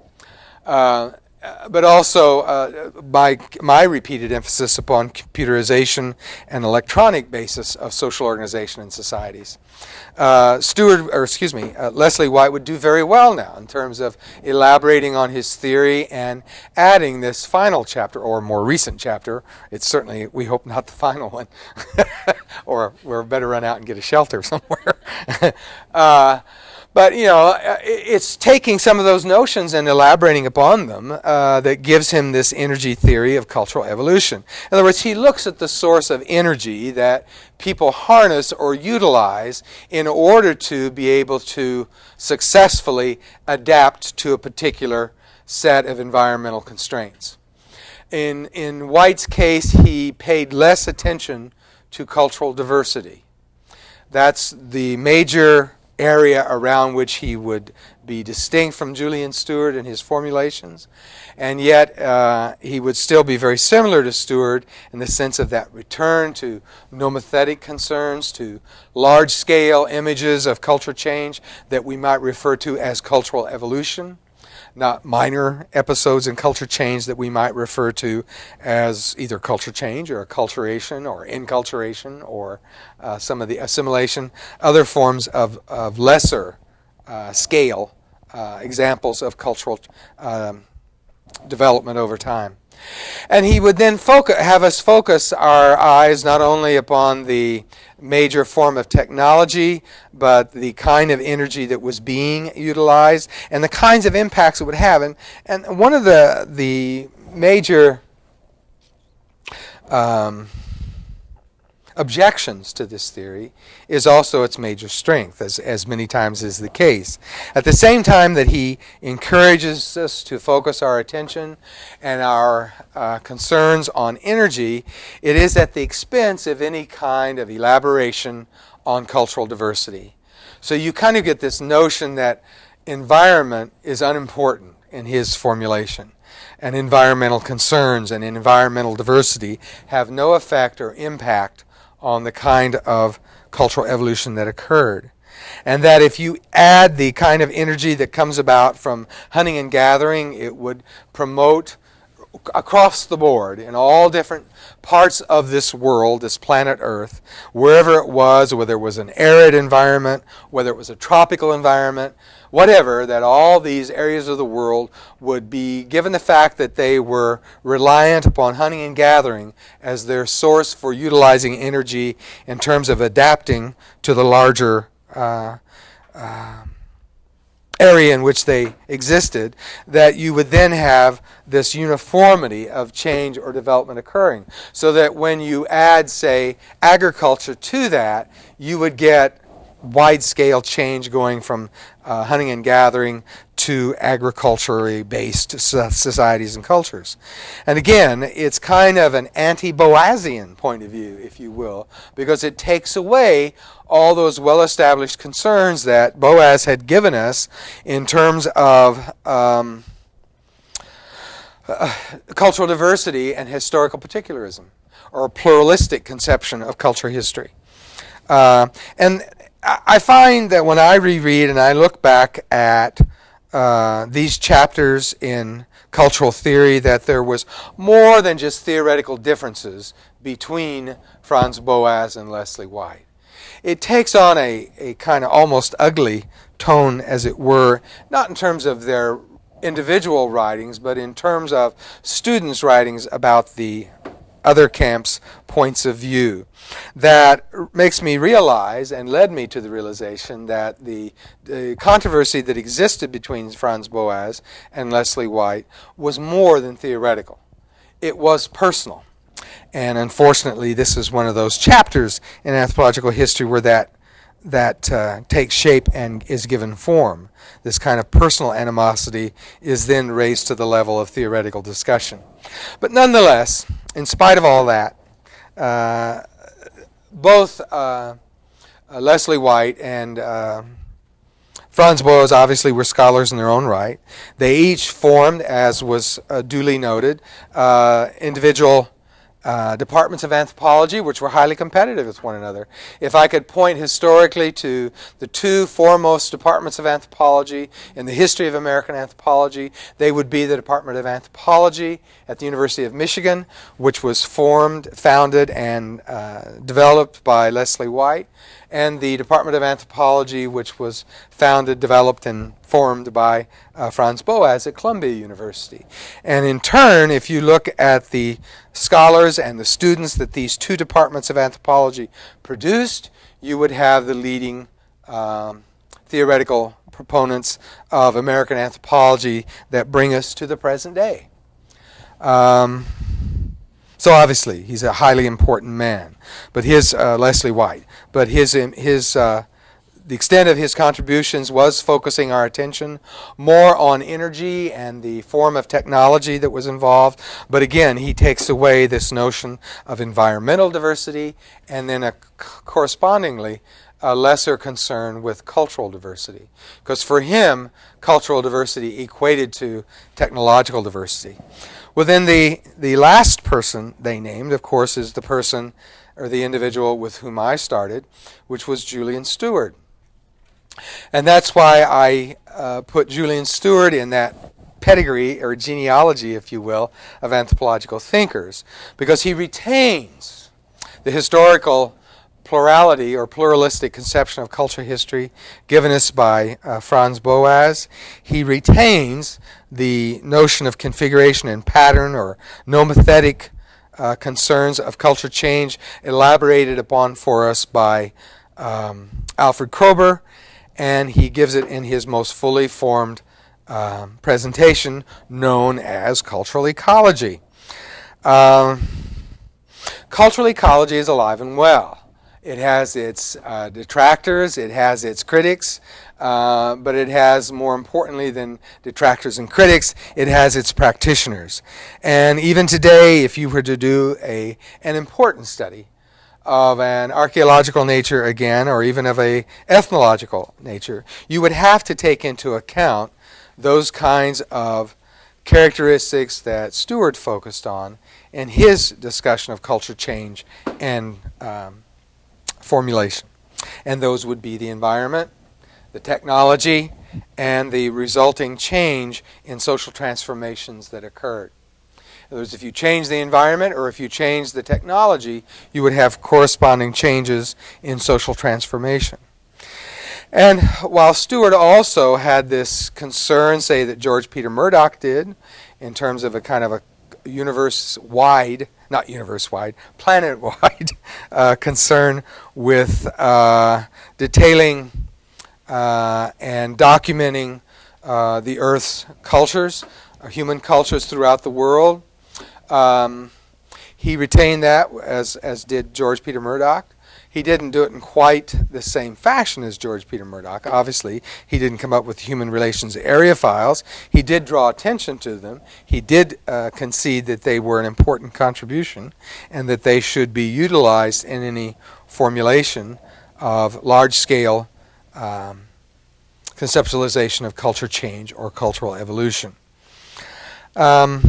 Uh, uh, but also uh, my, my repeated emphasis upon computerization and electronic basis of social organization in societies. Uh, Steward, or excuse me, uh, Leslie White would do very well now in terms of elaborating on his theory and adding this final chapter, or more recent chapter. It's certainly, we hope, not the final one, or we're better run out and get a shelter somewhere. But you know, uh, it's taking some of those notions and elaborating upon them uh, that gives him this energy theory of cultural evolution. In other words, he looks at the source of energy that people harness or utilize in order to be able to successfully adapt to a particular set of environmental constraints. In, in White's case, he paid less attention to cultural diversity. That's the major area around which he would be distinct from Julian Steward in his formulations, and yet uh, he would still be very similar to Steward in the sense of that return to nomothetic concerns, to large scale images of culture change that we might refer to as cultural evolution not minor episodes in culture change that we might refer to as either culture change or acculturation or enculturation or uh, some of the assimilation, other forms of, of lesser uh, scale uh, examples of cultural um, development over time. And he would then focus, have us focus our eyes not only upon the major form of technology, but the kind of energy that was being utilized and the kinds of impacts it would have. And, and one of the, the major um, objections to this theory is also its major strength, as, as many times is the case. At the same time that he encourages us to focus our attention and our uh, concerns on energy, it is at the expense of any kind of elaboration on cultural diversity. So you kind of get this notion that environment is unimportant in his formulation and environmental concerns and environmental diversity have no effect or impact on the kind of cultural evolution that occurred. And that if you add the kind of energy that comes about from hunting and gathering, it would promote across the board in all different parts of this world, this planet Earth, wherever it was, whether it was an arid environment, whether it was a tropical environment, whatever, that all these areas of the world would be, given the fact that they were reliant upon hunting and gathering as their source for utilizing energy in terms of adapting to the larger uh, uh, area in which they existed, that you would then have this uniformity of change or development occurring. So that when you add, say, agriculture to that, you would get wide scale change going from uh, hunting and gathering to agriculturally based societies and cultures. And again, it's kind of an anti Boasian point of view, if you will, because it takes away all those well established concerns that Boas had given us in terms of. Um, uh, cultural diversity and historical particularism, or a pluralistic conception of culture history. Uh, and I find that when I reread and I look back at uh, these chapters in cultural theory, that there was more than just theoretical differences between Franz Boas and Leslie White. It takes on a, a kind of almost ugly tone, as it were, not in terms of their individual writings, but in terms of students' writings about the other camps' points of view. That makes me realize and led me to the realization that the, the, controversy that existed between Franz Boas and Leslie White was more than theoretical, it was personal. And unfortunately, this is one of those chapters in anthropological history where that that uh, takes shape and is given form. This kind of personal animosity is then raised to the level of theoretical discussion. But nonetheless, in spite of all that, uh, both uh, uh, Leslie White and uh, Franz Boas obviously were scholars in their own right. They each formed, as was uh, duly noted, individual uh, departments of anthropology, which were highly competitive with one another. If I could point historically to the two foremost departments of anthropology in the history of American anthropology, they would be the Department of Anthropology at the University of Michigan, which was formed, founded, and uh, developed by Leslie White, and the Department of Anthropology, which was founded, developed, and formed by uh, Franz Boas at Columbia University. And in turn, if you look at the scholars and the students that these two departments of anthropology produced, you would have the leading um, theoretical proponents of American anthropology that bring us to the present day. Um, so obviously, he's a highly important man. But his uh, Leslie White, but his his uh, the extent of his contributions was focusing our attention more on energy and the form of technology that was involved. But again, he takes away this notion of environmental diversity and then a correspondingly a lesser concern with cultural diversity. Because for him, cultural diversity equated to technological diversity. Well, then the, the last person they named, of course, is the person or the individual with whom I started, which was Julian Steward. And that's why I uh, put Julian Steward in that pedigree or genealogy, if you will, of anthropological thinkers, because he retains the historical plurality or pluralistic conception of culture history given us by uh, Franz Boas. He retains the notion of configuration and pattern or nomothetic uh, concerns of culture change elaborated upon for us by um, Alfred Kroeber, and he gives it in his most fully formed um, presentation known as cultural ecology. Um, cultural ecology is alive and well. It has its uh, detractors, it has its critics, uh, but it has, more importantly than detractors and critics, it has its practitioners. And even today, if you were to do a, an important study of an archaeological nature again, or even of a ethnological nature, you would have to take into account those kinds of characteristics that Steward focused on in his discussion of culture change and um, formulation. And those would be the environment, the technology, and the resulting change in social transformations that occurred. In other words, if you change the environment or if you change the technology, you would have corresponding changes in social transformation. And while Steward also had this concern, say, that George Peter Murdock did, in terms of a kind of a universe wide not universe wide, planet wide uh, concern with uh, detailing uh, and documenting uh, the Earth's cultures, uh, human cultures throughout the world. Um, he retained that, as, as did George Peter Murdock. He didn't do it in quite the same fashion as George Peter Murdock. Obviously, he didn't come up with human relations area files. He did draw attention to them. He did uh, concede that they were an important contribution and that they should be utilized in any formulation of large scale um, conceptualization of culture change or cultural evolution. Um,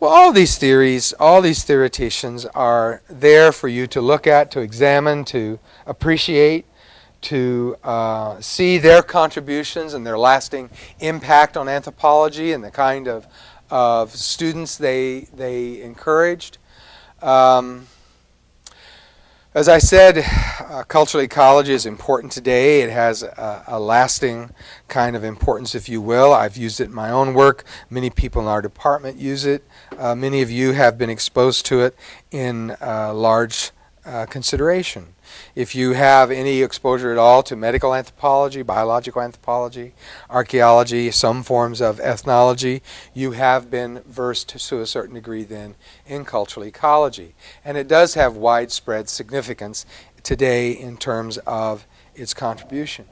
well, all these theories, all these theoreticians are there for you to look at, to examine, to appreciate, to uh, see their contributions and their lasting impact on anthropology and the kind of, of students they, they encouraged. Um, as I said, uh, cultural ecology is important today. It has a, a, lasting kind of importance, if you will. I've used it in my own work. Many people in our department use it. Uh, many of you have been exposed to it in uh, large uh, consideration. If you have any exposure at all to medical anthropology, biological anthropology, archaeology, some forms of ethnology, you have been versed to a certain degree then in cultural ecology. And it does have widespread significance today in terms of its contribution.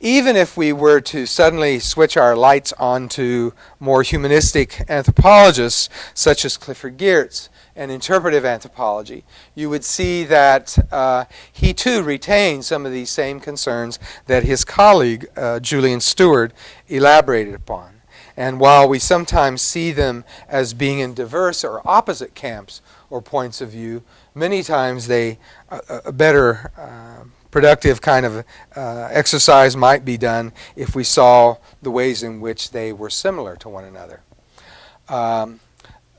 Even if we were to suddenly switch our lights on to more humanistic anthropologists, such as Clifford Geertz, and interpretive anthropology, you would see that uh, he too retained some of these same concerns that his colleague uh, Julian Steward elaborated upon. And while we sometimes see them as being in diverse or opposite camps or points of view, many times they uh, a better uh, productive kind of uh, exercise might be done if we saw the ways in which they were similar to one another. Um,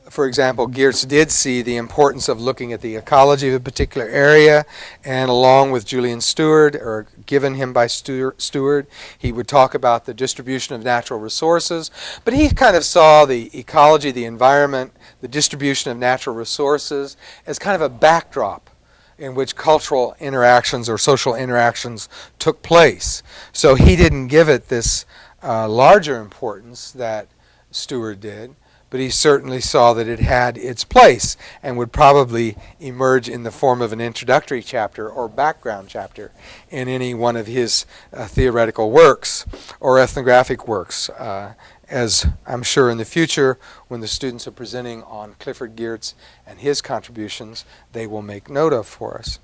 for example, Geertz did see the importance of looking at the ecology of a particular area, and along with Julian Steward, or given him by Steward, he would talk about the distribution of natural resources. But he kind of saw the ecology, the environment, the distribution of natural resources as kind of a backdrop in which cultural interactions or social interactions took place. So he didn't give it this uh, larger importance that Steward did, but he certainly saw that it had its place and would probably emerge in the form of an introductory chapter or background chapter in any one of his uh, theoretical works or ethnographic works. Uh, as I'm sure in the future, when the students are presenting on Clifford Geertz and his contributions, they will make note of for us.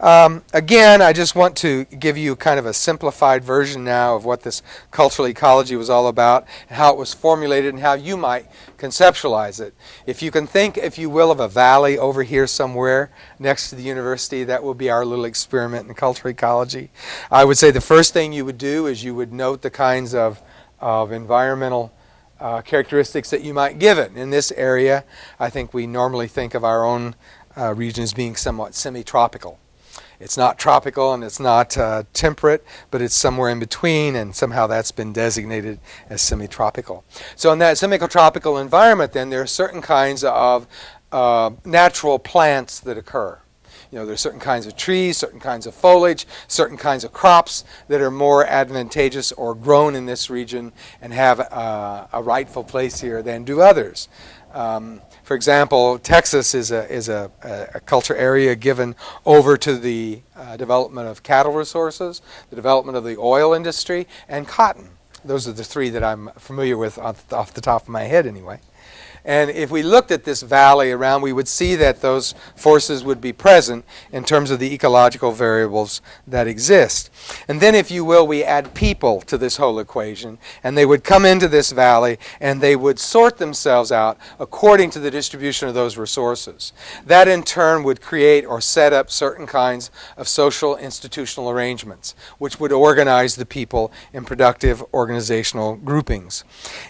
Um, again, I just want to give you kind of a simplified version now of what this cultural ecology was all about, and how it was formulated, and how you might conceptualize it. If you can think, if you will, of a valley over here somewhere next to the university, that will be our little experiment in cultural ecology. I would say the first thing you would do is you would note the kinds of of environmental uh, characteristics that you might give it. In this area, I think we normally think of our own uh, region as being somewhat semi-tropical. It's not tropical and it's not uh, temperate, but it's somewhere in between, and somehow that's been designated as semi-tropical. So in that semi-tropical environment, then there are certain kinds of uh, natural plants that occur. You know, there's certain kinds of trees, certain kinds of foliage, certain kinds of crops that are more advantageous or grown in this region and have uh, a rightful place here than do others. Um, for example, Texas is a is a, a, culture area given over to the uh, development of cattle resources, the development of the oil industry, and cotton. Those are the three that I'm familiar with off the top of my head, anyway. And if we looked at this valley around, we would see that those forces would be present in terms of the ecological variables that exist. And then, if you will, we add people to this whole equation, and they would come into this valley and they would sort themselves out according to the distribution of those resources. That in turn would create or set up certain kinds of social institutional arrangements, which would organize the people in productive organizational groupings.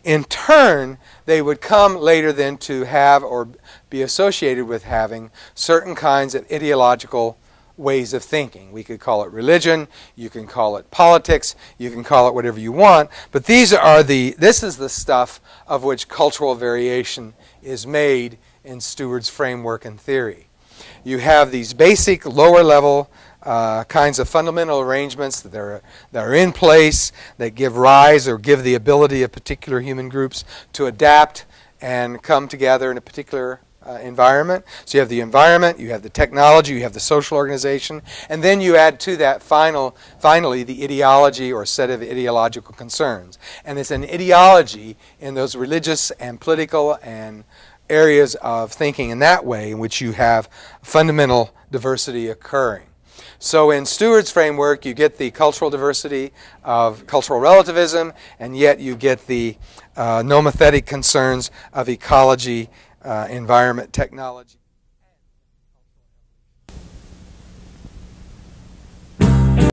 In turn, they would come later then to have or be associated with having certain kinds of ideological ways of thinking. We could call it religion, you can call it politics, you can call it whatever you want, but these are the this is the stuff of which cultural variation is made in Steward's framework and theory. You have these basic lower level uh, kinds of fundamental arrangements that are, that are in place that give rise or give the ability of particular human groups to adapt and come together in a particular uh, environment. So you have the environment, you have the technology, you have the social organization, and then you add to that final, finally the ideology or set of ideological concerns. And it's an ideology in those religious and political and areas of thinking in that way in which you have fundamental diversity occurring. So in Steward's framework, you get the cultural diversity of cultural relativism, and yet you get the uh, nomothetic concerns of ecology, uh, environment, technology.